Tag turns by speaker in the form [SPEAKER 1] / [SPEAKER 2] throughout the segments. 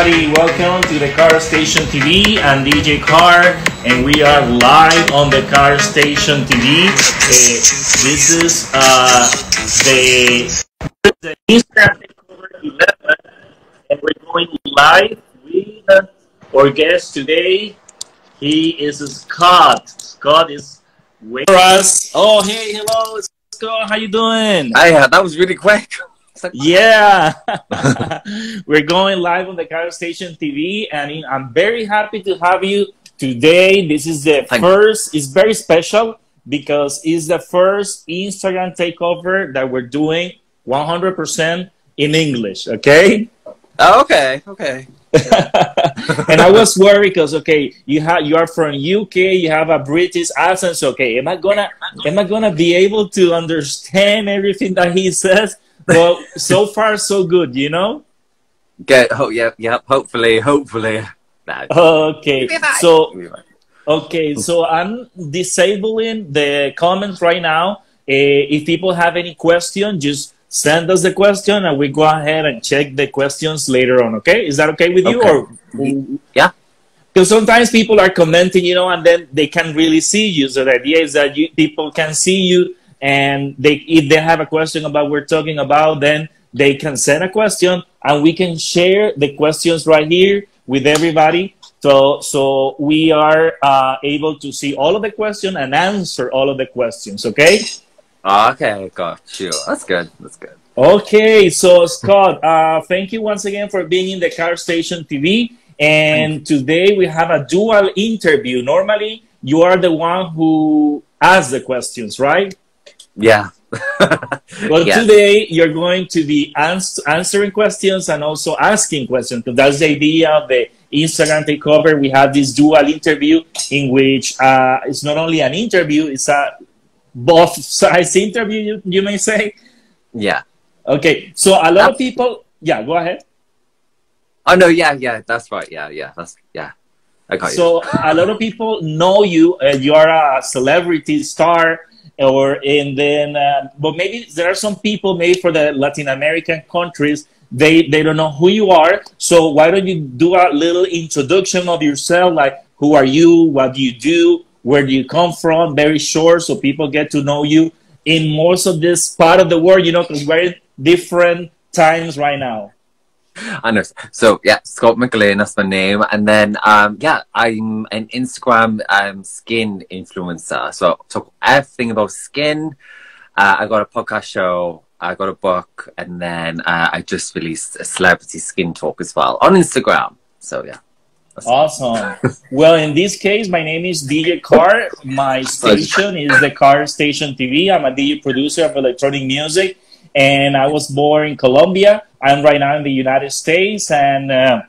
[SPEAKER 1] Everybody. Welcome to the KRL Station TV. I'm DJ KRL, and we are live on the KRL Station TV. Uh, this is uh, the, Instagram Takeover 11, and we're going live with our guest today. He is Scott. Scott is waiting for us. Oh, hey, hello, Scott. How you doing?
[SPEAKER 2] Hey, uh, that was really quick.
[SPEAKER 1] Yeah, we're going live on the KRL Station TV, and I'm very happy to have you today. This is the
[SPEAKER 2] Thank
[SPEAKER 1] first. It's very special because it's the first Instagram takeover that we're doing 100% in English. Okay.
[SPEAKER 2] Oh, okay, okay.
[SPEAKER 1] and I was worried because okay, you have you are from UK, you have a British accent. So okay, am I gonna am I gonna be able to understand everything that he says? Well, so far so good, you know.
[SPEAKER 2] Good. Oh, yeah, yeah. Hopefully, hopefully. No.
[SPEAKER 1] Okay, so okay, so I'm disabling the comments right now. Uh, if people have any question, just send us the question, and we go ahead and check the questions later on. Okay, is that okay with you?
[SPEAKER 2] Okay.
[SPEAKER 1] Or
[SPEAKER 2] Yeah.
[SPEAKER 1] because sometimes people are commenting, you know, and then they can really see you. So the idea is that you, people can see you, and they if they have a question about what we're talking about, then they can send a question, and we can share the questions right here with everybody. So so we are uh, able to see all of the questions and answer all of the questions. Okay.
[SPEAKER 2] Okay, got you. That's good. That's good.
[SPEAKER 1] Okay, so Scott, uh, thank you once again for being in the KRL Station TV. And today we have a dual interview. Normally, you are the one who asks the questions, right?
[SPEAKER 2] Yeah.
[SPEAKER 1] Well,
[SPEAKER 2] Yes.
[SPEAKER 1] today you're going to be ans- answering questions and also asking questions. So that's the idea of the Instagram takeover. We have this dual interview in which uh, it's not only an interview; it's a both sides interview. You, you may say.
[SPEAKER 2] Yeah.
[SPEAKER 1] Okay, so a lot of people. Yeah, go ahead.
[SPEAKER 2] Oh no, yeah, yeah. That's right. Yeah, yeah. That's yeah. You.
[SPEAKER 1] So a lot of people know you. Uh, you are a celebrity star, or and then, uh, but maybe there are some people, maybe for the Latin American countries, they they don't know who you are. So why don't you do a little introduction of yourself, like who are you, what do you do, where do you come from, very short, so people get to know you in most of this part of the world. You know, because we're in different times right now.
[SPEAKER 2] I know. So yeah, Scott McGlynn, that's my name. And then um yeah, I'm an Instagram um skin influencer. So I talk everything about skin. Uh, I got a podcast show, I got a book, and then uh, I just released a celebrity skin talk as well on Instagram. So yeah.
[SPEAKER 1] Awesome. well, in this case, my name is DJ KRL. My station is the KRL Station TV. I'm a DJ producer of electronic music, and I was born in Colombia. I'm right now in the United States, and uh,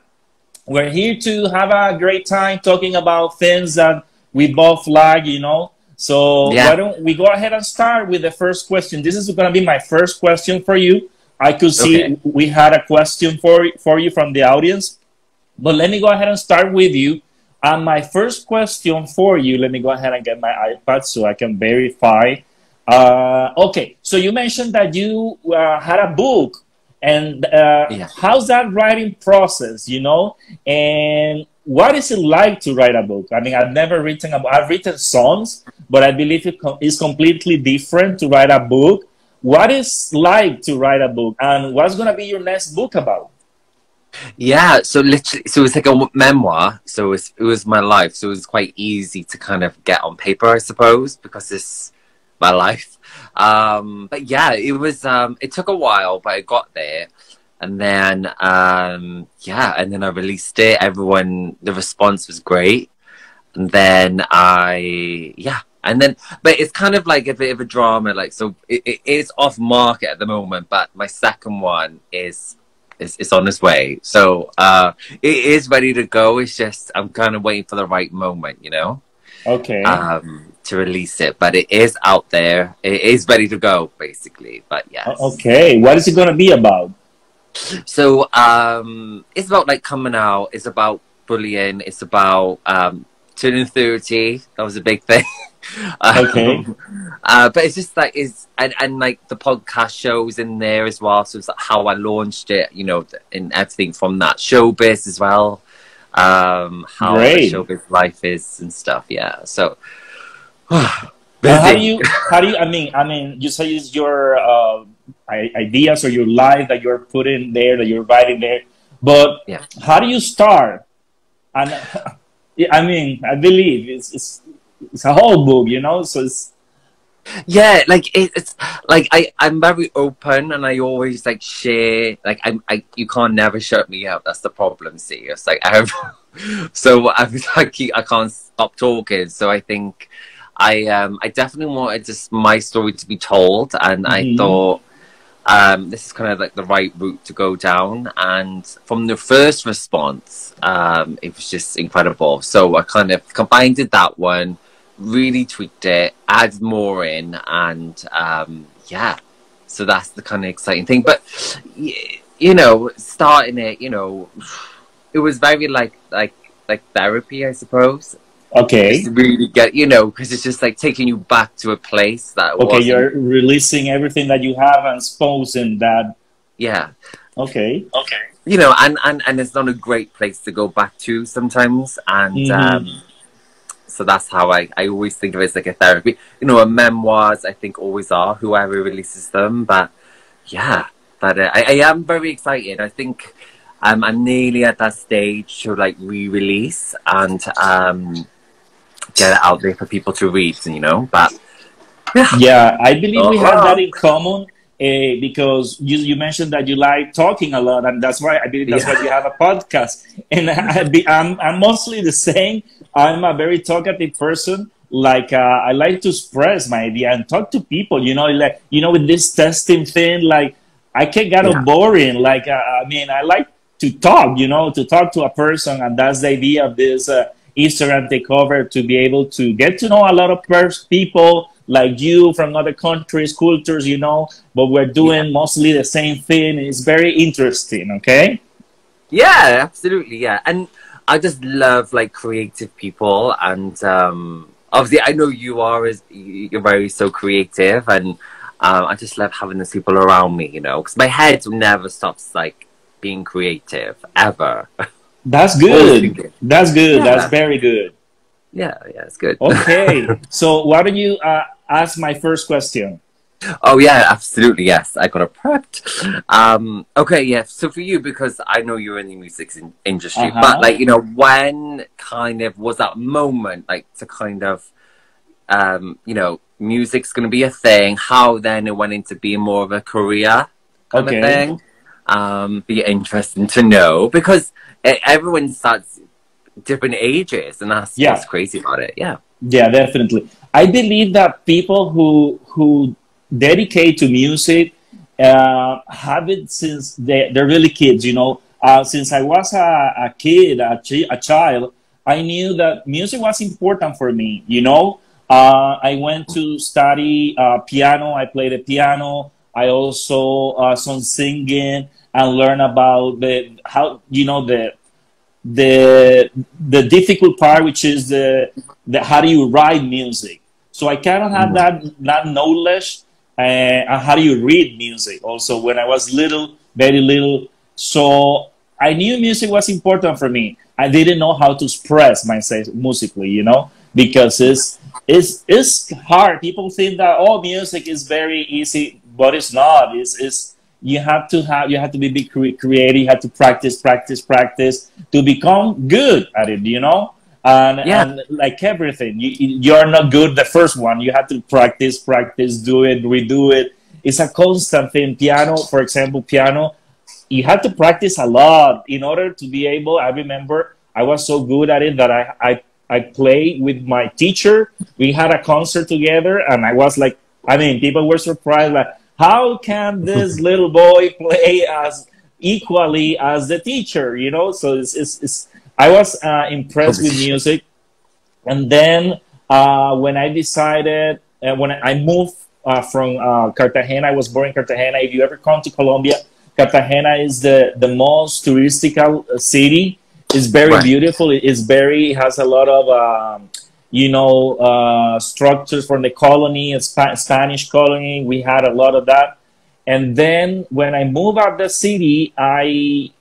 [SPEAKER 1] we're here to have a great time talking about things that we both like, you know. So
[SPEAKER 2] Yeah.
[SPEAKER 1] why don't we go ahead and start with the first question? This is going to be my first question for you. I could see
[SPEAKER 2] Okay.
[SPEAKER 1] we had a question for for you from the audience. But let me go ahead and start with you. And my first question for you, let me go ahead and get my iPad so I can verify. Uh, okay, so you mentioned that you uh, had a book, and uh,
[SPEAKER 2] Yeah.
[SPEAKER 1] how's that writing process? You know, and what is it like to write a book? I mean, I've never written a I've written songs, but I believe it com- is completely different to write a book. What is like to write a book, and what's gonna be your next book about?
[SPEAKER 2] Yeah, so literally, so it was like a memoir. So it was, it was my life. So it was quite easy to kind of get on paper, I suppose, because it's my life. Um, but yeah, it was. Um, it took a while, but I got there, and then um, yeah, and then I released it. Everyone, the response was great, and then I yeah. And then, but it's kind of like a bit of a drama. Like, so it, it is off market at the moment, but my second one is is, is on its way. So uh, it is ready to go. It's just I'm kind of waiting for the right moment, you know,
[SPEAKER 1] Okay.
[SPEAKER 2] um, to release it. But it is out there. It is ready to go, basically. But yes.
[SPEAKER 1] O- Okay, what is it going to be about?
[SPEAKER 2] So um, it's about like coming out. It's about bullying. It's about um, turning thirty. That was a big thing.
[SPEAKER 1] Okay.
[SPEAKER 2] Um, uh, but it's just like is and, and like the podcast shows in there as well. So it's like how I launched it, you know, and everything from that showbiz as well. Um, how
[SPEAKER 1] Great.
[SPEAKER 2] the showbiz life is and stuff. Yeah. So
[SPEAKER 1] how do you how do you i mean i mean you say it's your uh, ideas or your life that you're putting there that you're writing there but
[SPEAKER 2] Yeah.
[SPEAKER 1] how do you start and i mean i believe it's, it's it's a whole book you know so it's
[SPEAKER 2] yeah like it, it's like i i'm very open and i always like share like i'm i you can't never shut me up that's the problem see? It's like i have so i'm like i can't stop talking. So i think i um i definitely wanted just my story to be told and i
[SPEAKER 1] Mhm.
[SPEAKER 2] thought um this is kind of like the right route to go down. And from the first response um it was just incredible. So i kind of combined that one really tweaked it, add more in, and um, yeah. So that's the kind of exciting thing. But you know, starting it, you know, it was very like like like therapy, I suppose.
[SPEAKER 1] okay
[SPEAKER 2] Just really get you know, because it's just like taking you back to a place that
[SPEAKER 1] okay
[SPEAKER 2] wasn't-
[SPEAKER 1] you're releasing everything that you have and exposing that
[SPEAKER 2] yeah.
[SPEAKER 1] okay okay
[SPEAKER 2] you know, and, and, and it's not a great place to go back to sometimes. And
[SPEAKER 1] Mhm.
[SPEAKER 2] um, so that's how I, I always think of it as like a therapy. You know, and memoirs, I think, always are, whoever releases them. But yeah, but uh, I, I am very excited. I think um, I'm nearly at that stage to like re release and um, get it out there for people to read, you know. But
[SPEAKER 1] Yeah, yeah I believe we have that in common uh, because you, you mentioned that you like talking a lot, and that's why I believe that's
[SPEAKER 2] Yeah.
[SPEAKER 1] why you have a podcast. And I be, I'm, I'm mostly the same. I'm a very talkative person. Like uh, I like to express my idea and talk to people. You know, like you know, with this testing thing, like I can get
[SPEAKER 2] Yeah.
[SPEAKER 1] boring. Like uh, I mean, I like to talk. You know, to talk to a person, and that's the idea of this. Uh, Instagram takeover to be able to get to know a lot of pers- people like you from other countries, cultures, you know, but we're doing mostly the same thing. It's very interesting, okay?
[SPEAKER 2] Yeah, absolutely. Yeah, and I just love like creative people, and um, obviously I know you are as you're very so creative, and um, I just love having those people around me. You know, because my head never stops like being creative ever.
[SPEAKER 1] That's good. That's good.
[SPEAKER 2] Yeah.
[SPEAKER 1] That's very good.
[SPEAKER 2] yeah, yeah, it's good.
[SPEAKER 1] Okay. so why don't you uh, ask my first question?
[SPEAKER 2] Oh yeah, absolutely. Yes, I got it prepped. Um, okay, yeah. So for you, because I know you're in the music in- industry,
[SPEAKER 1] Uh-huh.
[SPEAKER 2] but like you know, when kind of was that moment like to kind of, um, you know, music's going to be a thing? How then it went into being more of a career kind
[SPEAKER 1] Okay.
[SPEAKER 2] of thing? Um, be interesting to know because e- everyone starts different ages, and that's
[SPEAKER 1] Yeah.
[SPEAKER 2] what's crazy about it. Yeah.
[SPEAKER 1] Yeah, definitely. I believe that people who who dedicate to music uh, have it since they, they're really kids. You know, uh, since I was a, a kid, a, chi- a child, I knew that music was important for me. You know, uh, I went to study uh, piano. I played the piano. I also uh, some singing and learn about the how you know the the the difficult part, which is the, the how do you write music. So I kind of had that that knowledge Uh, and how do you read music. Also, when I was little, very little, so I knew music was important for me. I didn't know how to express myself musically, you know, because it's it's it's hard. People think that oh, music is very easy, but it's not. It's it's you have to have you have to be cre- creative. You have to practice, practice, practice to become good at it. You know, and
[SPEAKER 2] Yeah.
[SPEAKER 1] and like everything, you you're not good the first one. You have to practice, practice, do it, redo it. It's a constant thing. Piano, for example, piano you have to practice a lot in order to be able i remember i was so good at it that i i, I played with my teacher we had a concert together and i was like i mean people were surprised like how can this little boy play as equally as the teacher you know so it's, it's, it's i was uh, impressed with music and then uh, when i decided uh, when i moved uh, from uh, cartagena i was born in cartagena if you ever come to colombia Cartagena is the, the most touristical city. It's very
[SPEAKER 2] Right.
[SPEAKER 1] beautiful. It's very it has a lot of um, you know, uh, structures from the colony, Sp- Spanish colony. We had a lot of that. And then when I moved out the city, I,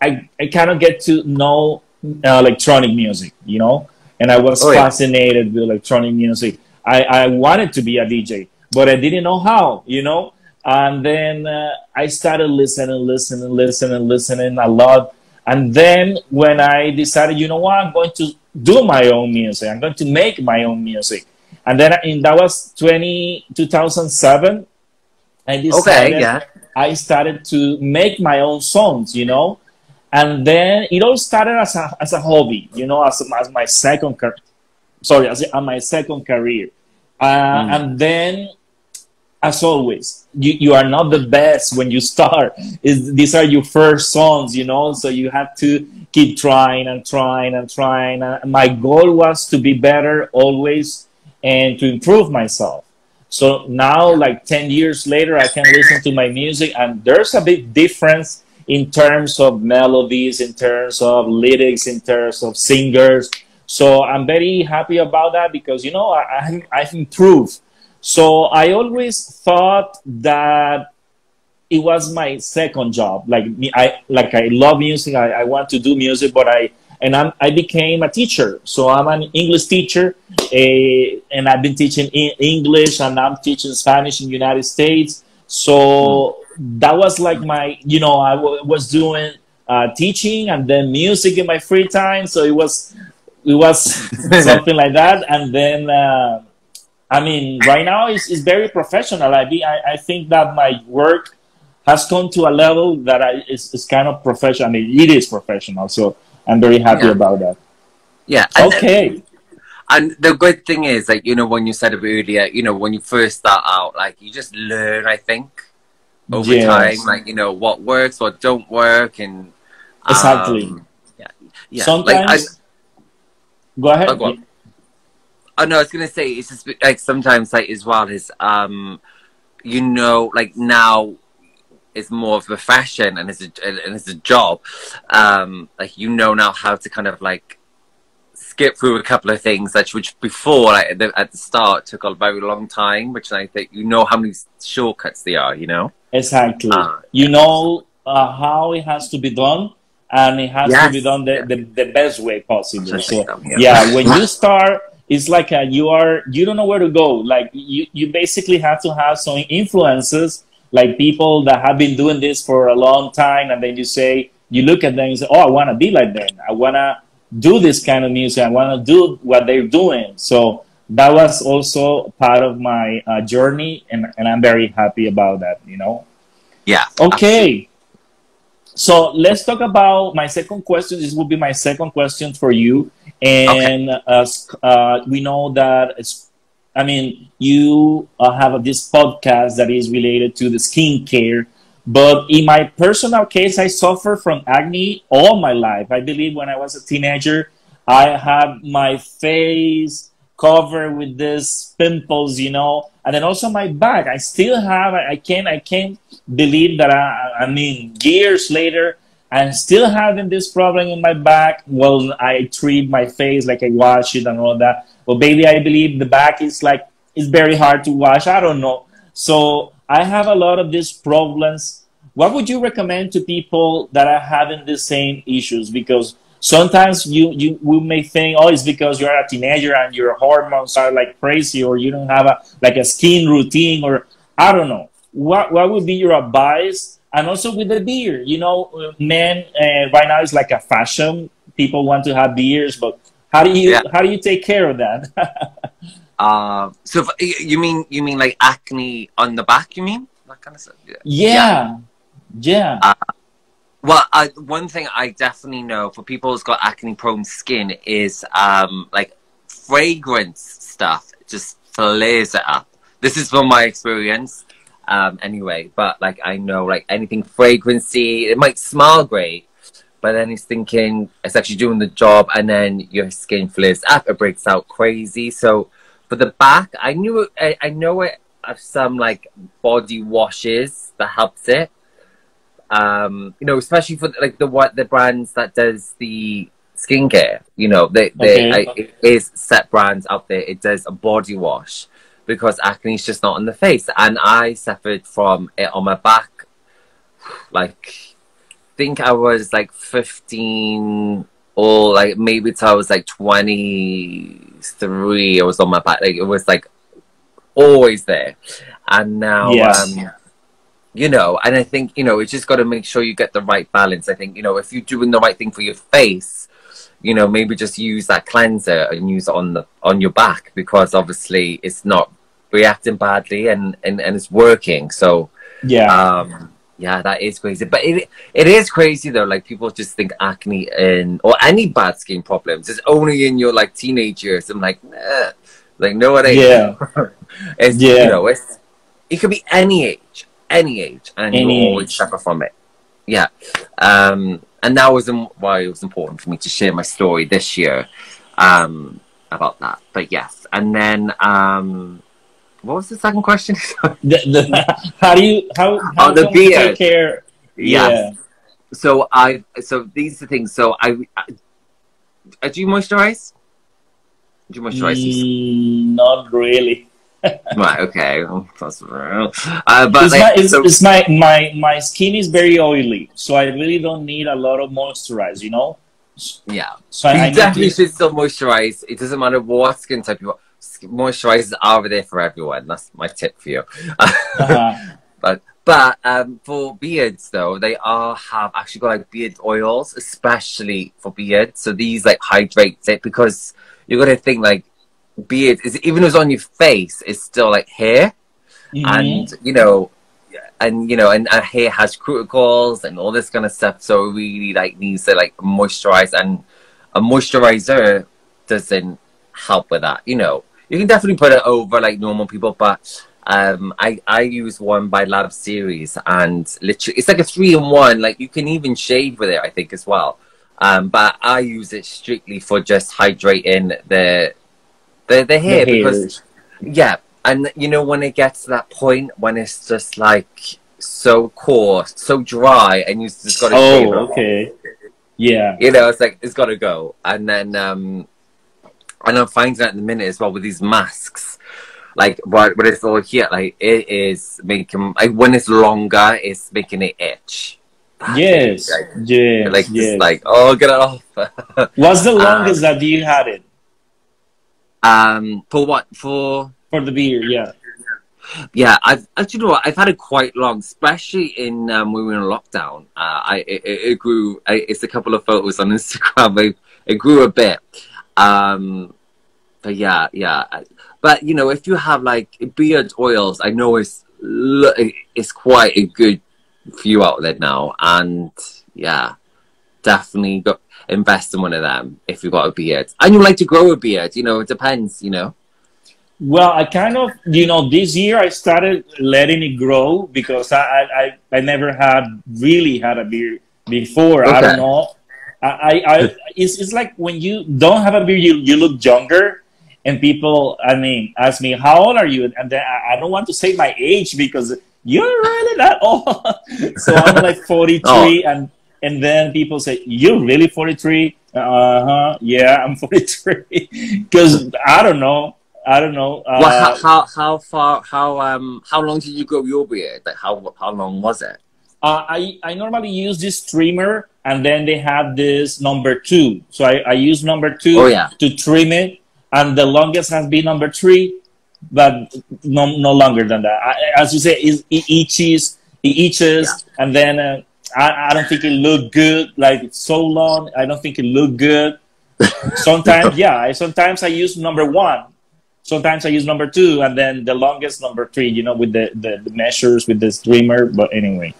[SPEAKER 1] I, I kind of get to know uh, electronic music, you know, and I was oh, fascinated yeah. with electronic music. I, I wanted to be a DJ, but I didn't know how, you know. And then uh, I started listening, listening, listening, listening a lot. And then when I decided, you know what, I'm going to do my own music. I'm going to make my own music. And then in, that was 20, 2007. I decided okay, yeah. I started to make my own songs, you know. And then it all started as a, as a hobby, you know, as, as my second career. Sorry, as, as my second career. Uh, mm. And then, as always, you, you are not the best when you start. Is these are your first songs, you know, so you have to keep trying and trying and trying. And my goal was to be better always and to improve myself. So now, like 10 years later, I can listen to my music, and there's a big difference in terms of melodies, in terms of lyrics, in terms of singers. So I'm very happy about that because, you know, I, I've improved. So I always thought that it was my second job. Like me, I like I love music. I, I want to do music, but I and I'm, I became a teacher. So I'm an English teacher, uh, and I've been teaching English, and I'm teaching Spanish in the United States. So that was like my, you know, I was doing uh, teaching and then music in my free time. So it was, it was something like that. And then, uh, I mean, right now it's, it's very professional. I, be, I, I think that my work has come to a level that I, it's, it's kind of professional. I mean, it is professional. So I'm very happy
[SPEAKER 2] yeah.
[SPEAKER 1] about that.
[SPEAKER 2] Yeah.
[SPEAKER 1] Okay.
[SPEAKER 2] And the good thing is, like, you know, when you said it earlier, you know, when you first start out, like, you just learn, I think, over yes. time, like, you know, what works, what don't work, and. Um,
[SPEAKER 1] exactly.
[SPEAKER 2] Yeah. yeah.
[SPEAKER 1] Sometimes. Like, I, go ahead. Oh,
[SPEAKER 2] oh, no, I was going to say, it's just like sometimes, like, as well, is, um, you know, like, now it's more of a fashion and it's a, and it's a job. Um, like you know now how to kind of like skip through a couple of things that which before like, at, the, at the start took a very long time, which I think you know how many shortcuts there are. You know
[SPEAKER 1] exactly. Uh, you know uh, how it has to be done. And it has yes. to be done the, the, the best way possible. So, yeah. yeah, when you start, it's like a, you are you don't know where to go. Like you, you basically have to have some influences like people that have been doing this for a long time and then you say you look at them and say oh i want to be like them i want to do this kind of music i want to do what they're doing so that was also part of my uh, journey and, and i'm very happy about that you know?
[SPEAKER 2] Yeah
[SPEAKER 1] okay. so let's talk about my second question. This will be my second question for you. And okay. uh, uh, we know that it's I mean, you uh, have this podcast that is related to the skincare, but in my personal case, I suffer from acne all my life. I believe when I was a teenager, I had my face covered with these pimples, you know, and then also my back. I still have. I can't. I can't believe that. I, I mean, years later, I'm still having this problem in my back. Well, I treat my face like I wash it and all that. Well, baby, I believe the back is like it's very hard to wash. I don't know. So I have a lot of these problems. What would you recommend to people that are having the same issues? Because sometimes you you we may think, oh, it's because you're a teenager and your hormones are like crazy, or you don't have a like a skin routine, or I don't know. What what would be your advice? And also with the beard, you know, men uh, right now is like a fashion. People want to have beards, but how do you yeah. how do you take care of that?
[SPEAKER 2] uh, so if, you mean you mean like acne on the back? You mean that kind of stuff?
[SPEAKER 1] Yeah, yeah. yeah. Uh,
[SPEAKER 2] well, I, one thing I definitely know for people who's got acne prone skin is um, like fragrance stuff just flares it up. This is from my experience, um, anyway. But like I know, like anything fragrancy, it might smell great, but then he's thinking it's actually doing the job and then your skin flares up it breaks out crazy so for the back i knew it, I, I know it of some like body washes that helps it um you know especially for like the what the brands that does the skincare. You know, they, they,
[SPEAKER 1] Okay.
[SPEAKER 2] I, it is set brands out there. It does a body wash because acne is just not on the face. And I suffered from it on my back. Like, think I was like 15 or like maybe till I was like 23. It was on my back. Like, it was like always there. And now,
[SPEAKER 1] Yes.
[SPEAKER 2] um, you know, and I think, you know, it's just got to make sure you get the right balance. I think, you know, if you're doing the right thing for your face, you know, maybe just use that cleanser and use it on the on your back because obviously it's not reacting badly and and, and it's working. So
[SPEAKER 1] Yeah.
[SPEAKER 2] um yeah, that is crazy. But it it is crazy though. Like people just think acne and or any bad skin problems is only in your like teenage years. I'm like, nah. like no, it ain't.
[SPEAKER 1] Yeah.
[SPEAKER 2] it's
[SPEAKER 1] Yeah.
[SPEAKER 2] you know, it's it could be any age, any age, and
[SPEAKER 1] Any
[SPEAKER 2] you always suffer from it. Yeah. Um, and that was why it was important for me to share my story this year um, about that. But yes, and then um, what was the second question?
[SPEAKER 1] The, the, how do you how how
[SPEAKER 2] Oh, the beard.
[SPEAKER 1] take care?
[SPEAKER 2] Yes. So I so these are the things. So I, I uh, do you moisturize? Do you moisturize?
[SPEAKER 1] Mm, not really.
[SPEAKER 2] Right. Okay. That's real. Uh, but
[SPEAKER 1] it's
[SPEAKER 2] like,
[SPEAKER 1] my, it's,
[SPEAKER 2] so-
[SPEAKER 1] it's my my my skin is very oily, so I really don't need a lot of moisturizer. You know.
[SPEAKER 2] yeah.
[SPEAKER 1] So
[SPEAKER 2] you
[SPEAKER 1] I
[SPEAKER 2] definitely should still moisturize. It doesn't matter what skin type you are. Moisturizers are over there for everyone. That's my tip for you.
[SPEAKER 1] uh-huh.
[SPEAKER 2] But um, for beards, though, they are have actually got like beard oils, especially for beards. So these like hydrate it because you got to think like beard is even though it's on your face, it's still like hair,
[SPEAKER 1] Mhm.
[SPEAKER 2] and you know, and you know, and our hair has cuticles and all this kind of stuff. So it really like needs to like moisturize, and a moisturizer doesn't help with that. You know, you can definitely put it over like normal people, but um, I I use one by Lab Series, and literally it's like a three in one. Like you can even shave with it, I think as well. Um, but I use it strictly for just hydrating the the the here
[SPEAKER 1] The
[SPEAKER 2] because yeah, and you know when it gets to that point when it's just like so coarse, so dry, and you just got to shave.
[SPEAKER 1] Oh, okay. Yeah.
[SPEAKER 2] You know, it's like it's got to go, and then um, and I'm finding out in the minute as well with these masks. Like what what it's all here, like it is making like when it's longer, it's making it itch.
[SPEAKER 1] Yes.
[SPEAKER 2] Like,
[SPEAKER 1] Yes.
[SPEAKER 2] like
[SPEAKER 1] yes.
[SPEAKER 2] like oh get it off.
[SPEAKER 1] What's the
[SPEAKER 2] Um,
[SPEAKER 1] longest that you had it
[SPEAKER 2] um, for what for?
[SPEAKER 1] for the beer? Yeah.
[SPEAKER 2] Yeah, I've actually, you know what? I've had it quite long, especially in um, when we were in lockdown. Uh, I it, it it grew. I, it's a couple of photos on Instagram. I, it grew a bit. Um, but yeah, yeah. But you know, if you have like beard oils, I know it's it's quite a good few out there now, and yeah, definitely go invest in one of them if you've got a beard and you like to grow a beard. You know, it depends. You know.
[SPEAKER 1] Well, I kind of, you know, this year I started letting it grow because I, I, I, never had really had a beard before. I don't know. I, I, I it's, it's like when you don't have a beard, you, you look younger. And people, I mean, ask me, how old are you? And then I, I don't want to say my age because you're really not old. so I'm like 43.
[SPEAKER 2] Oh.
[SPEAKER 1] And, and then people say, you're really 43? Uh huh. Yeah, I'm 43. Because I don't know. I don't know. Uh,
[SPEAKER 2] Well, how, how how far how um how long did you grow your beard? Like how how long was it?
[SPEAKER 1] uh, I, I normally use this trimmer and then they have this number two. So I, I use number two
[SPEAKER 2] Oh yeah,
[SPEAKER 1] to trim it. And the longest has been number three, but no, no longer than that. I, as you say, it, it itches, it itches. And then uh, I, I don't think it looked good. Like it's so long. I don't think it looked good. Sometimes, yeah, I, sometimes I use number one. Sometimes I use number two, and then the longest number three. You know, with the, the, the measures with the trimmer. But anyway,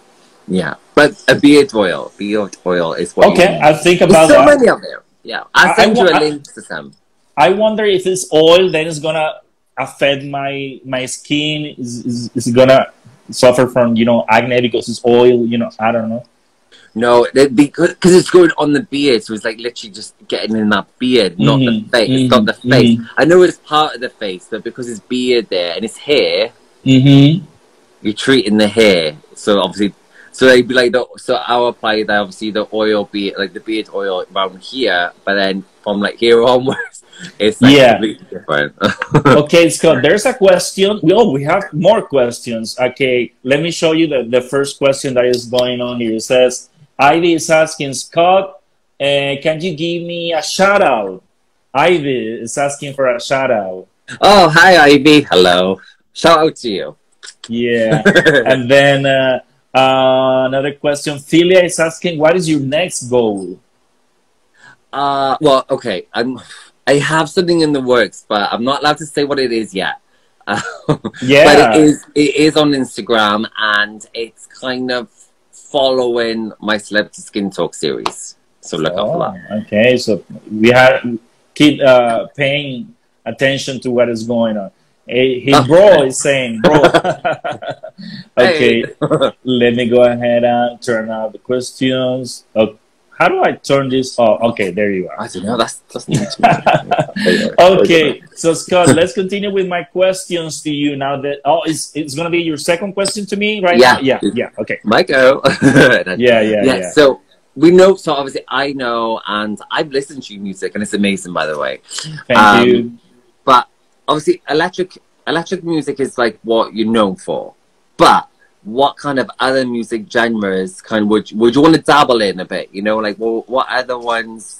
[SPEAKER 2] yeah. But a beard oil, beard oil is what.
[SPEAKER 1] okay,
[SPEAKER 2] You.
[SPEAKER 1] I'll think
[SPEAKER 2] There's
[SPEAKER 1] about
[SPEAKER 2] so
[SPEAKER 1] that.
[SPEAKER 2] many of them. Yeah, I'll
[SPEAKER 1] I-
[SPEAKER 2] send
[SPEAKER 1] I
[SPEAKER 2] you
[SPEAKER 1] wa-
[SPEAKER 2] a
[SPEAKER 1] I-
[SPEAKER 2] link to some.
[SPEAKER 1] I wonder if it's oil, then it's gonna affect my my skin. Is is, is it gonna suffer from you know acne because it's oil? You know, I don't know.
[SPEAKER 2] No, because it's going on the beard, so it's like literally just getting in that beard, not the
[SPEAKER 1] Mhm,
[SPEAKER 2] face. It's not the
[SPEAKER 1] mhm,
[SPEAKER 2] face. I know it's part of the face, but because it's beard there and it's hair,
[SPEAKER 1] Mm-hmm.
[SPEAKER 2] you're treating the hair. So obviously, So they'd be like the so I'll apply the obviously the oil be like the beard oil around here, but then from like here onwards, it's like
[SPEAKER 1] Yeah.
[SPEAKER 2] different.
[SPEAKER 1] okay, Scott, there's a question. Oh, we have more questions. Okay, let me show you the, the first question that is going on here. It says, Ivy is asking, Scott, uh, can you give me a shout out? Ivy is asking for a shout out.
[SPEAKER 2] oh, hi Ivy. Hello. Shout out to you.
[SPEAKER 1] Yeah. and then uh, uh, another question. Philia is asking, what is your next goal?
[SPEAKER 2] Uh, well, okay. I'm. I have something in the works, but I'm not allowed to say what it is yet.
[SPEAKER 1] Yeah.
[SPEAKER 2] But it is. It is on Instagram, and it's kind of following my celebrity skin talk series. So look out for
[SPEAKER 1] Oh,
[SPEAKER 2] that.
[SPEAKER 1] okay, so we have keep uh, paying attention to what is going on. His
[SPEAKER 2] Oh.
[SPEAKER 1] bro is saying, bro. okay, let me go ahead and turn out the questions. Oh, how do I turn this? Oh, okay, there you are.
[SPEAKER 2] I don't know. That's that's.
[SPEAKER 1] Okay, so Scott, let's continue with my questions to you now. That oh, it's it's gonna be your second question to me, right?
[SPEAKER 2] Yeah.
[SPEAKER 1] now? yeah, yeah. Okay,
[SPEAKER 2] My go.
[SPEAKER 1] yeah, yeah, yeah.
[SPEAKER 2] So we know. So obviously, I know, and I've listened to your music, and it's amazing, by the way.
[SPEAKER 1] Thank
[SPEAKER 2] Um,
[SPEAKER 1] you.
[SPEAKER 2] But obviously, electric electric music is like what you're known for. But what kind of other music genres kind of would would you want to dabble in a bit? You know, like well, what other ones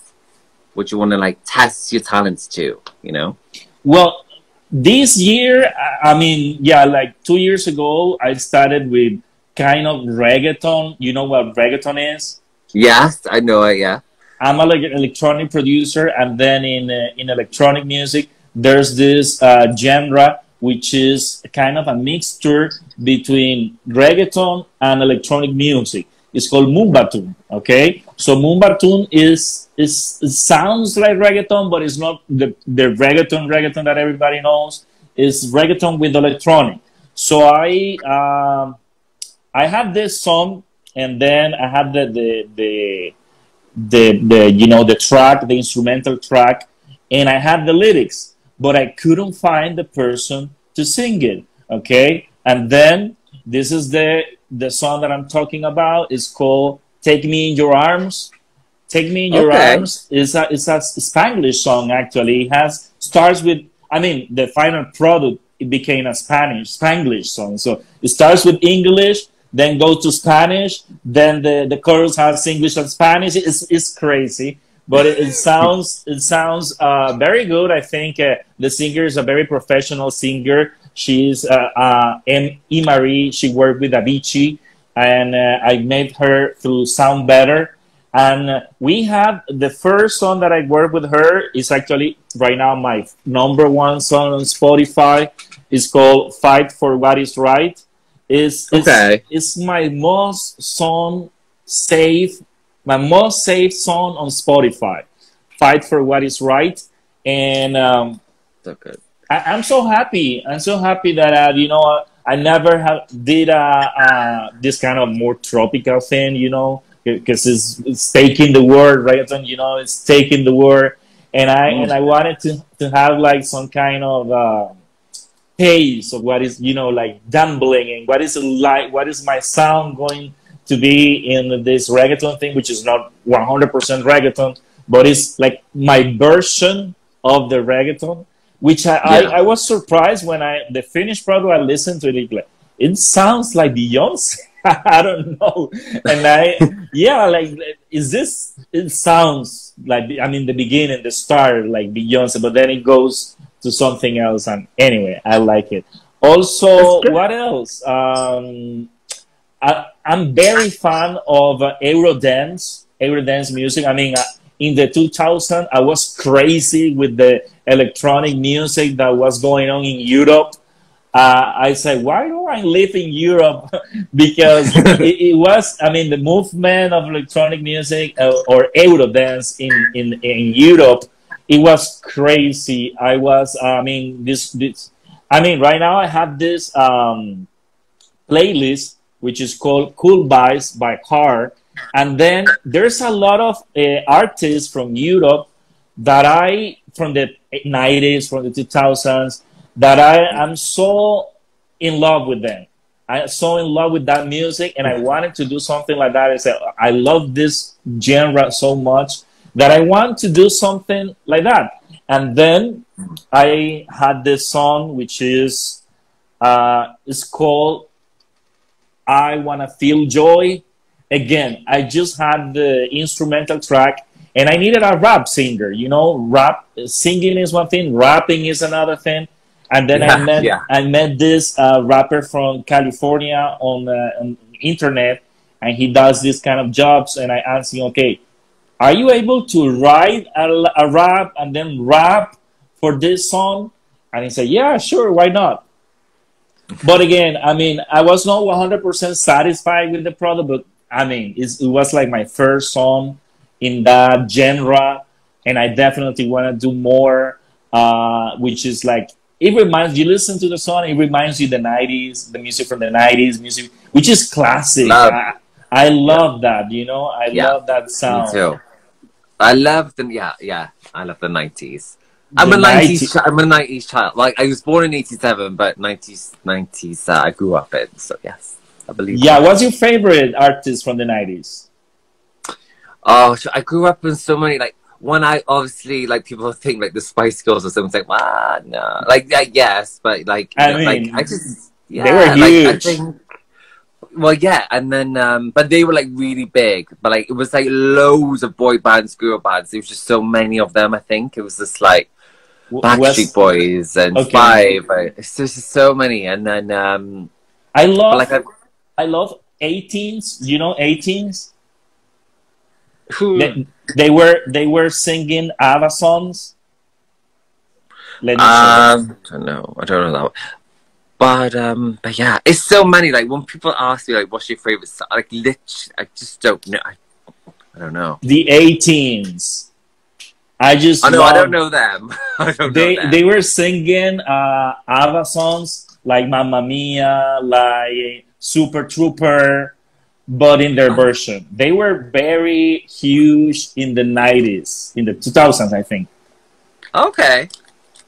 [SPEAKER 2] would you want to like test your talents to? You know.
[SPEAKER 1] Well, this year, I- I mean, yeah, like two years ago, I started with kind of reggaeton. You know what reggaeton is?
[SPEAKER 2] Yes, I know it. Yeah.
[SPEAKER 1] I'm a like, electronic producer, and then in uh, in electronic music, there's this uh, genre which is kind of a mixture between reggaeton and electronic music. It's called Moombahton. Okay, so Moombahton is is sounds like reggaeton, but it's not the the reggaeton reggaeton that everybody knows. It's reggaeton with electronic. So I um, I had this song, and then I had the the the the the you know the track, the instrumental track, and I had the lyrics, but I couldn't find the person to sing it. Okay, and then this is the the song that I'm talking about. is called "Take Me in Your Arms." "Take Me in Your
[SPEAKER 2] Okay.
[SPEAKER 1] Arms" is a is a Spanglish song. Actually, it has starts with. I mean, the final product it became a Spanish Spanglish song. So it starts with English, then go to Spanish, then the, the chorus has English and Spanish. It's, it's crazy, but it, it sounds it sounds uh, very good. I think uh, the singer is a very professional singer. She's uh, uh, M. E. Marie. She worked with Avicii, and uh, I met her through SoundBetter. And uh, we have the first song that I worked with her is actually right now my number one song on Spotify. It's called "Fight for What Is Right." Is
[SPEAKER 2] Okay.
[SPEAKER 1] it's my most song saved, my most saved song on Spotify. "Fight for What Is Right," and um,
[SPEAKER 2] good.
[SPEAKER 1] I, I'm so happy. I'm so happy that uh, you know I never have did uh, uh, this kind of more tropical thing. You know, because it's, it's taking the word reggaeton. You know, it's taking the word, and I and I wanted to to have like some kind of uh, pace of what is you know like dumbling and what is it like what is my sound going to be in this reggaeton thing, which is not 100% reggaeton, but it's like my version of the reggaeton which I,
[SPEAKER 2] Yeah.
[SPEAKER 1] I, I was surprised when I the finished product I listened to it like it sounds like Beyonce. I don't know. And I yeah like is this it sounds like I mean the beginning the start like Beyonce but then it goes to something else and anyway I like it. Also what else? Um I, I'm very fan of uh, Eurodance Eurodance music I mean uh, in the 2000 I was crazy with the electronic music that was going on in Europe. Uh, I said, why do I live in Europe? because it, it was, I mean, the movement of electronic music uh, or Eurodance in, in, in Europe, it was crazy. I was, I mean, this, this, I mean, right now I have this um, playlist which is called Cool Buys by KRL. And then there's a lot of uh, artists from Europe that I, from the 90s, from the 2000s, that I am so in love with them. I'm so in love with that music, and I wanted to do something like that. I said, I love this genre so much that I want to do something like that. And then I had this song, which is uh, it's called "I Wanna Feel Joy." Again, I just had the instrumental track, and I needed a rap singer. You know, rap singing is one thing, rapping is another thing and then
[SPEAKER 2] Yeah,
[SPEAKER 1] I met
[SPEAKER 2] yeah.
[SPEAKER 1] I met this uh, rapper from California on, uh, on internet, and he does this kind of jobs. And I asked him, okay, are you able to write a, a rap and then rap for this song? And he said, yeah, sure, why not? But again, I mean, I was not 100% satisfied with the product, but I mean, it's, it was like my first song in that genre, and I definitely want to do more, uh, which is like it reminds you listen to the song, it reminds you the 90s, the music from the 90s, music which is classic.
[SPEAKER 2] Love.
[SPEAKER 1] I, I love that, you know, I
[SPEAKER 2] Yeah,
[SPEAKER 1] love that sound.
[SPEAKER 2] Me too. I love the yeah yeah. I love the nineties. I'm a nineties.
[SPEAKER 1] 90s.
[SPEAKER 2] I'm a nineties child. Like I was born in '87, but nineties nineties uh, I grew up in. So yes, I believe.
[SPEAKER 1] Yeah,
[SPEAKER 2] that.
[SPEAKER 1] what's your favorite artist from the 90s?
[SPEAKER 2] Oh, so I grew up in so many like. One, I obviously like people think like the Spice Girls or something. It's like, ah, no, like yeah, yes, but like,
[SPEAKER 1] I
[SPEAKER 2] know,
[SPEAKER 1] mean,
[SPEAKER 2] like I just yeah,
[SPEAKER 1] they were
[SPEAKER 2] like, I
[SPEAKER 1] huge.
[SPEAKER 2] think, well, yeah, and then um, but they were like really big. But like it was like loads of boy bands, girl bands. There was just so many of them. I think it was just like Backstreet
[SPEAKER 1] West-
[SPEAKER 2] Boys and
[SPEAKER 1] Okay.
[SPEAKER 2] Five. It's just so many, and then um,
[SPEAKER 1] I love
[SPEAKER 2] like I,
[SPEAKER 1] I love A-Teens. You know A-Teens?
[SPEAKER 2] who,
[SPEAKER 1] They, they were they were singing ABBA songs. Let me.
[SPEAKER 2] Um, I don't know. I don't know that. One. But um, but yeah, it's so many. Like when people ask me like, "What's your favorite?" song? Like, literally, I just don't know. I, I don't know.
[SPEAKER 1] the A-Teens. I just
[SPEAKER 2] I know. I don't know them. I don't
[SPEAKER 1] They
[SPEAKER 2] know them.
[SPEAKER 1] they were singing uh, ABBA songs like Mamma Mia, like Super Trooper, but in their
[SPEAKER 2] Uh-huh.
[SPEAKER 1] version. They were very huge in the 90s, in the 2000s, I think.
[SPEAKER 2] okay.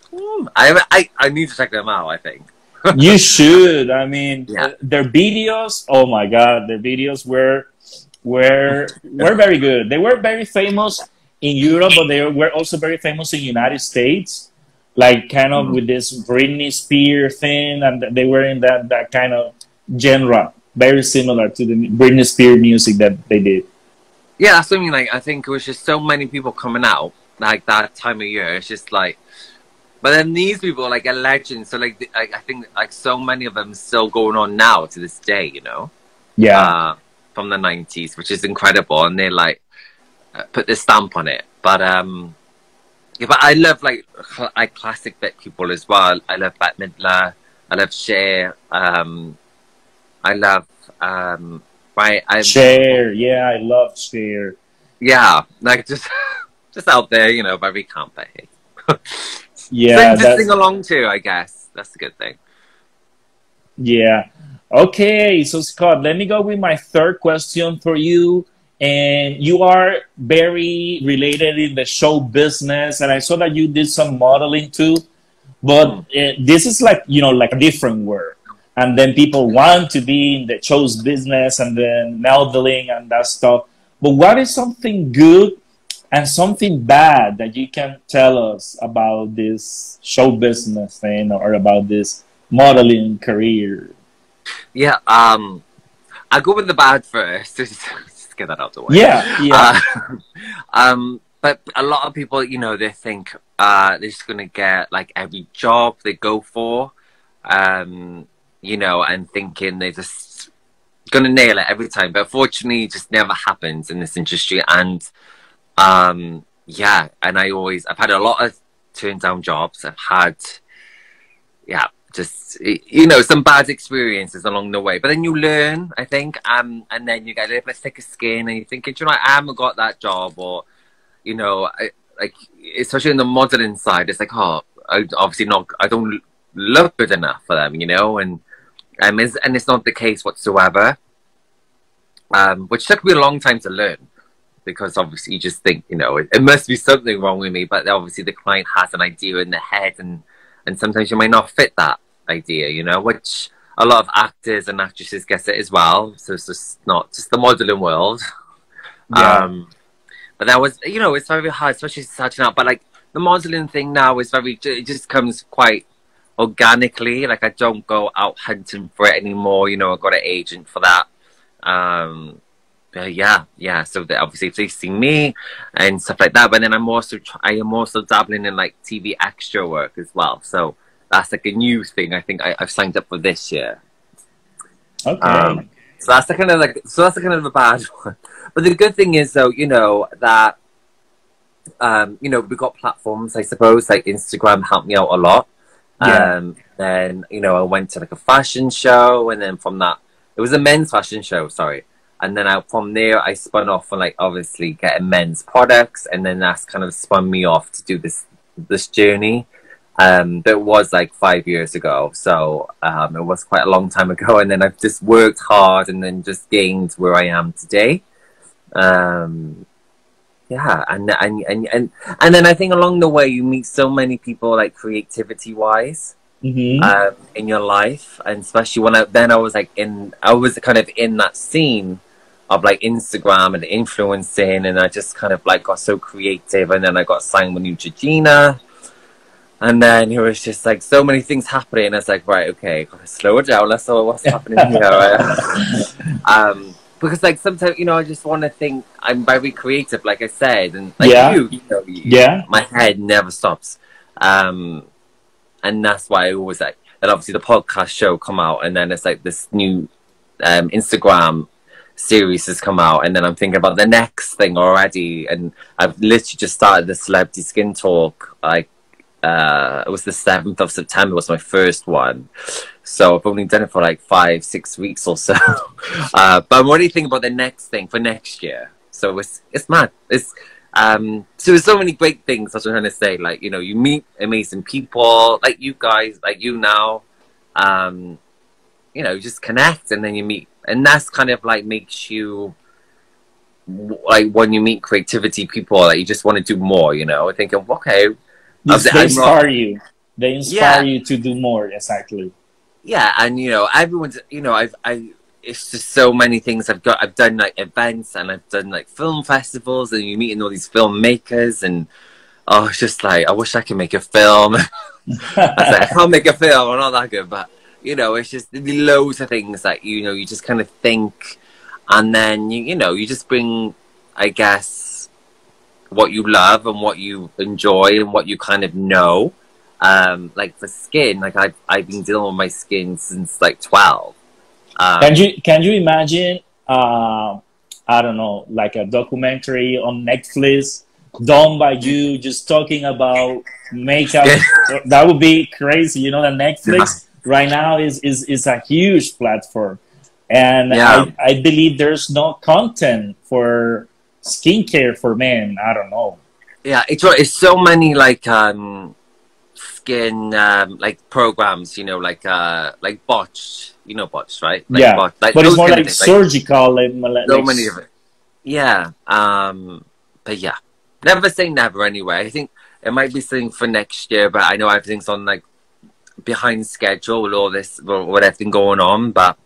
[SPEAKER 2] Hmm, I, I I need to check them out. I think.
[SPEAKER 1] you should. I mean,
[SPEAKER 2] Yeah.
[SPEAKER 1] their videos. Oh my God, their videos were were were very good. They were very famous in Europe, but they were also very famous in United States. Like kind of
[SPEAKER 2] Mhm.
[SPEAKER 1] with this Britney Spears thing, and they were in that that kind of genre, very similar to the Britney Spears music that they did.
[SPEAKER 2] Yeah, that's what I mean. Like, I think it was just so many people coming out like that time of year. It's just like, but then these people are like a legend. So like, the- I, I think like so many of them still going on now to this day. You know,
[SPEAKER 1] Yeah,
[SPEAKER 2] uh, from the nineties, which is incredible, and they're like put their stamp on it. But um, yeah, but I love like cl- like classic bit people as well. I love Bette Midler. I love Cher. Um, I love um, my I
[SPEAKER 1] Cher. Yeah, I love Cher.
[SPEAKER 2] yeah, like just just out there, you know, but we can't pay.
[SPEAKER 1] Yeah,
[SPEAKER 2] so you just
[SPEAKER 1] that's
[SPEAKER 2] sing along too, I guess. That's a good thing.
[SPEAKER 1] Yeah. Okay, so Scott, let me go with my third question for you. And you are very related in the show business, and I saw that you did some modeling too. But uh, this is like you know like a different world, and then people want to be in the show's business and then modeling and that stuff. But what is something good and something bad that you can tell us about this show business thing or about this modeling career?
[SPEAKER 2] Yeah, um I'll go with the bad first. Get that out the way.
[SPEAKER 1] Yeah, yeah.
[SPEAKER 2] Uh, um but a lot of people, you know, they think uh they're just gonna get like every job they go for. Um, you know, and thinking they're just gonna nail it every time. But fortunately it just never happens in this industry and um yeah, and I always I've had a lot of turn down jobs. I've had yeah, just you know some bad experiences along the way. But then you learn i think um and then you get a little bit thicker skin and you're thinking you know i haven't got that job or you know I, like especially in the modeling side it's like oh i obviously not i don't look good enough for them you know? And um it's, and it's not the case whatsoever. Um which took me a long time to learn because obviously you just think you know it, it must be something wrong with me but obviously the client has an idea in their head and and sometimes you might not fit that idea, you know, which a lot of actors and actresses get it as well. So it's just not just the modeling world.
[SPEAKER 1] Yeah.
[SPEAKER 2] Um, but that was, you know, it's very hard, especially starting out. But like the modeling thing now is very, it just comes quite organically. Like I don't go out hunting for it anymore. You know, I've got an agent for that. Um, but yeah, yeah. So they, obviously, if they see me and stuff like that, but then I'm also I am also dabbling in like TV extra work as well. So that's like a new thing. I think I, I've signed up for this year.
[SPEAKER 1] Okay.
[SPEAKER 2] Um, so that's the kind of like so that's the kind of a bad one. But the good thing is though, you know, that um, you know, we've got platforms, I suppose, like Instagram helped me out a lot.
[SPEAKER 1] Yeah.
[SPEAKER 2] Um then, you know, I went to like a fashion show and then from that it was a men's fashion show, sorry. And then I, from there I spun off on like obviously getting men's products and then that's kind of spun me off to do this this journey. Um, that was like five years ago, so um, it was quite a long time ago. And then I've just worked hard and then just gained where I am today. Um, yeah, and and and and and then I think along the way you meet so many people like creativity wise
[SPEAKER 1] Mhm.
[SPEAKER 2] um, in your life, and especially when I then I was like in I was kind of in that scene of like Instagram and influencing, and I just kind of like got so creative, and then I got signed with Neutrogena, and then it was just like so many things happening. And I was like, right, okay, gotta slow it down. Let's see what's happening here. right? um, because like sometimes you know I just want to think I'm very creative, like I said, and like
[SPEAKER 1] Yeah.
[SPEAKER 2] you, you know, you-
[SPEAKER 1] yeah.
[SPEAKER 2] my head never stops. Um, and that's why I always like, and obviously the podcast show come out and then it's like this new, um, Instagram series has come out and then I'm thinking about the next thing already. And I've literally just started the celebrity skin talk. Like, uh, it was the 7th of September was my first one. So I've only done it for like five, six weeks or so. uh, but I'm already thinking about the next thing for next year. So it's, it's mad. It's, um, so there's so many great things I was trying to say. Like, you know, you meet amazing people, like you guys, like you now. Um, you know, you just connect and then you meet, and that's kind of like makes you like when you meet creativity people, like you just want to do more. You know, thinking, okay,
[SPEAKER 1] Yes, they inspire you. They inspire
[SPEAKER 2] Yeah.
[SPEAKER 1] you to do more. Exactly.
[SPEAKER 2] yeah, and you know, everyone's, you know, I've, I, it's just so many things I've got. I've done like events and I've done like film festivals, and you're meeting all these filmmakers, and oh, it's just like I wish I could make a film. I was like, I can't make a film. I'm not that good, but you know, it's just loads of things that you know you just kind of think, and then you you know you just bring, I guess, what you love and what you enjoy and what you kind of know. Um, like for skin, like I've I've been dealing with my skin since like twelve. Um,
[SPEAKER 1] Can you can you imagine? Uh, I don't know, like a documentary on Netflix done by you, just talking about makeup. That would be crazy. You know, that Netflix right now is is is a huge platform, and
[SPEAKER 2] Yeah.
[SPEAKER 1] I, I believe there's no content for skincare for men. I don't know.
[SPEAKER 2] Yeah, it's it's so many like um skin um like programs, you know, like uh like botched, you know, botched, right? Like
[SPEAKER 1] yeah,
[SPEAKER 2] botched, like
[SPEAKER 1] but it's more like
[SPEAKER 2] things,
[SPEAKER 1] surgical and like,
[SPEAKER 2] so
[SPEAKER 1] like-
[SPEAKER 2] many of it. Yeah, um, but yeah, never say never. Anyway, I think it might be something for next year, but I know everything's on like behind schedule with all this, with everything going on. But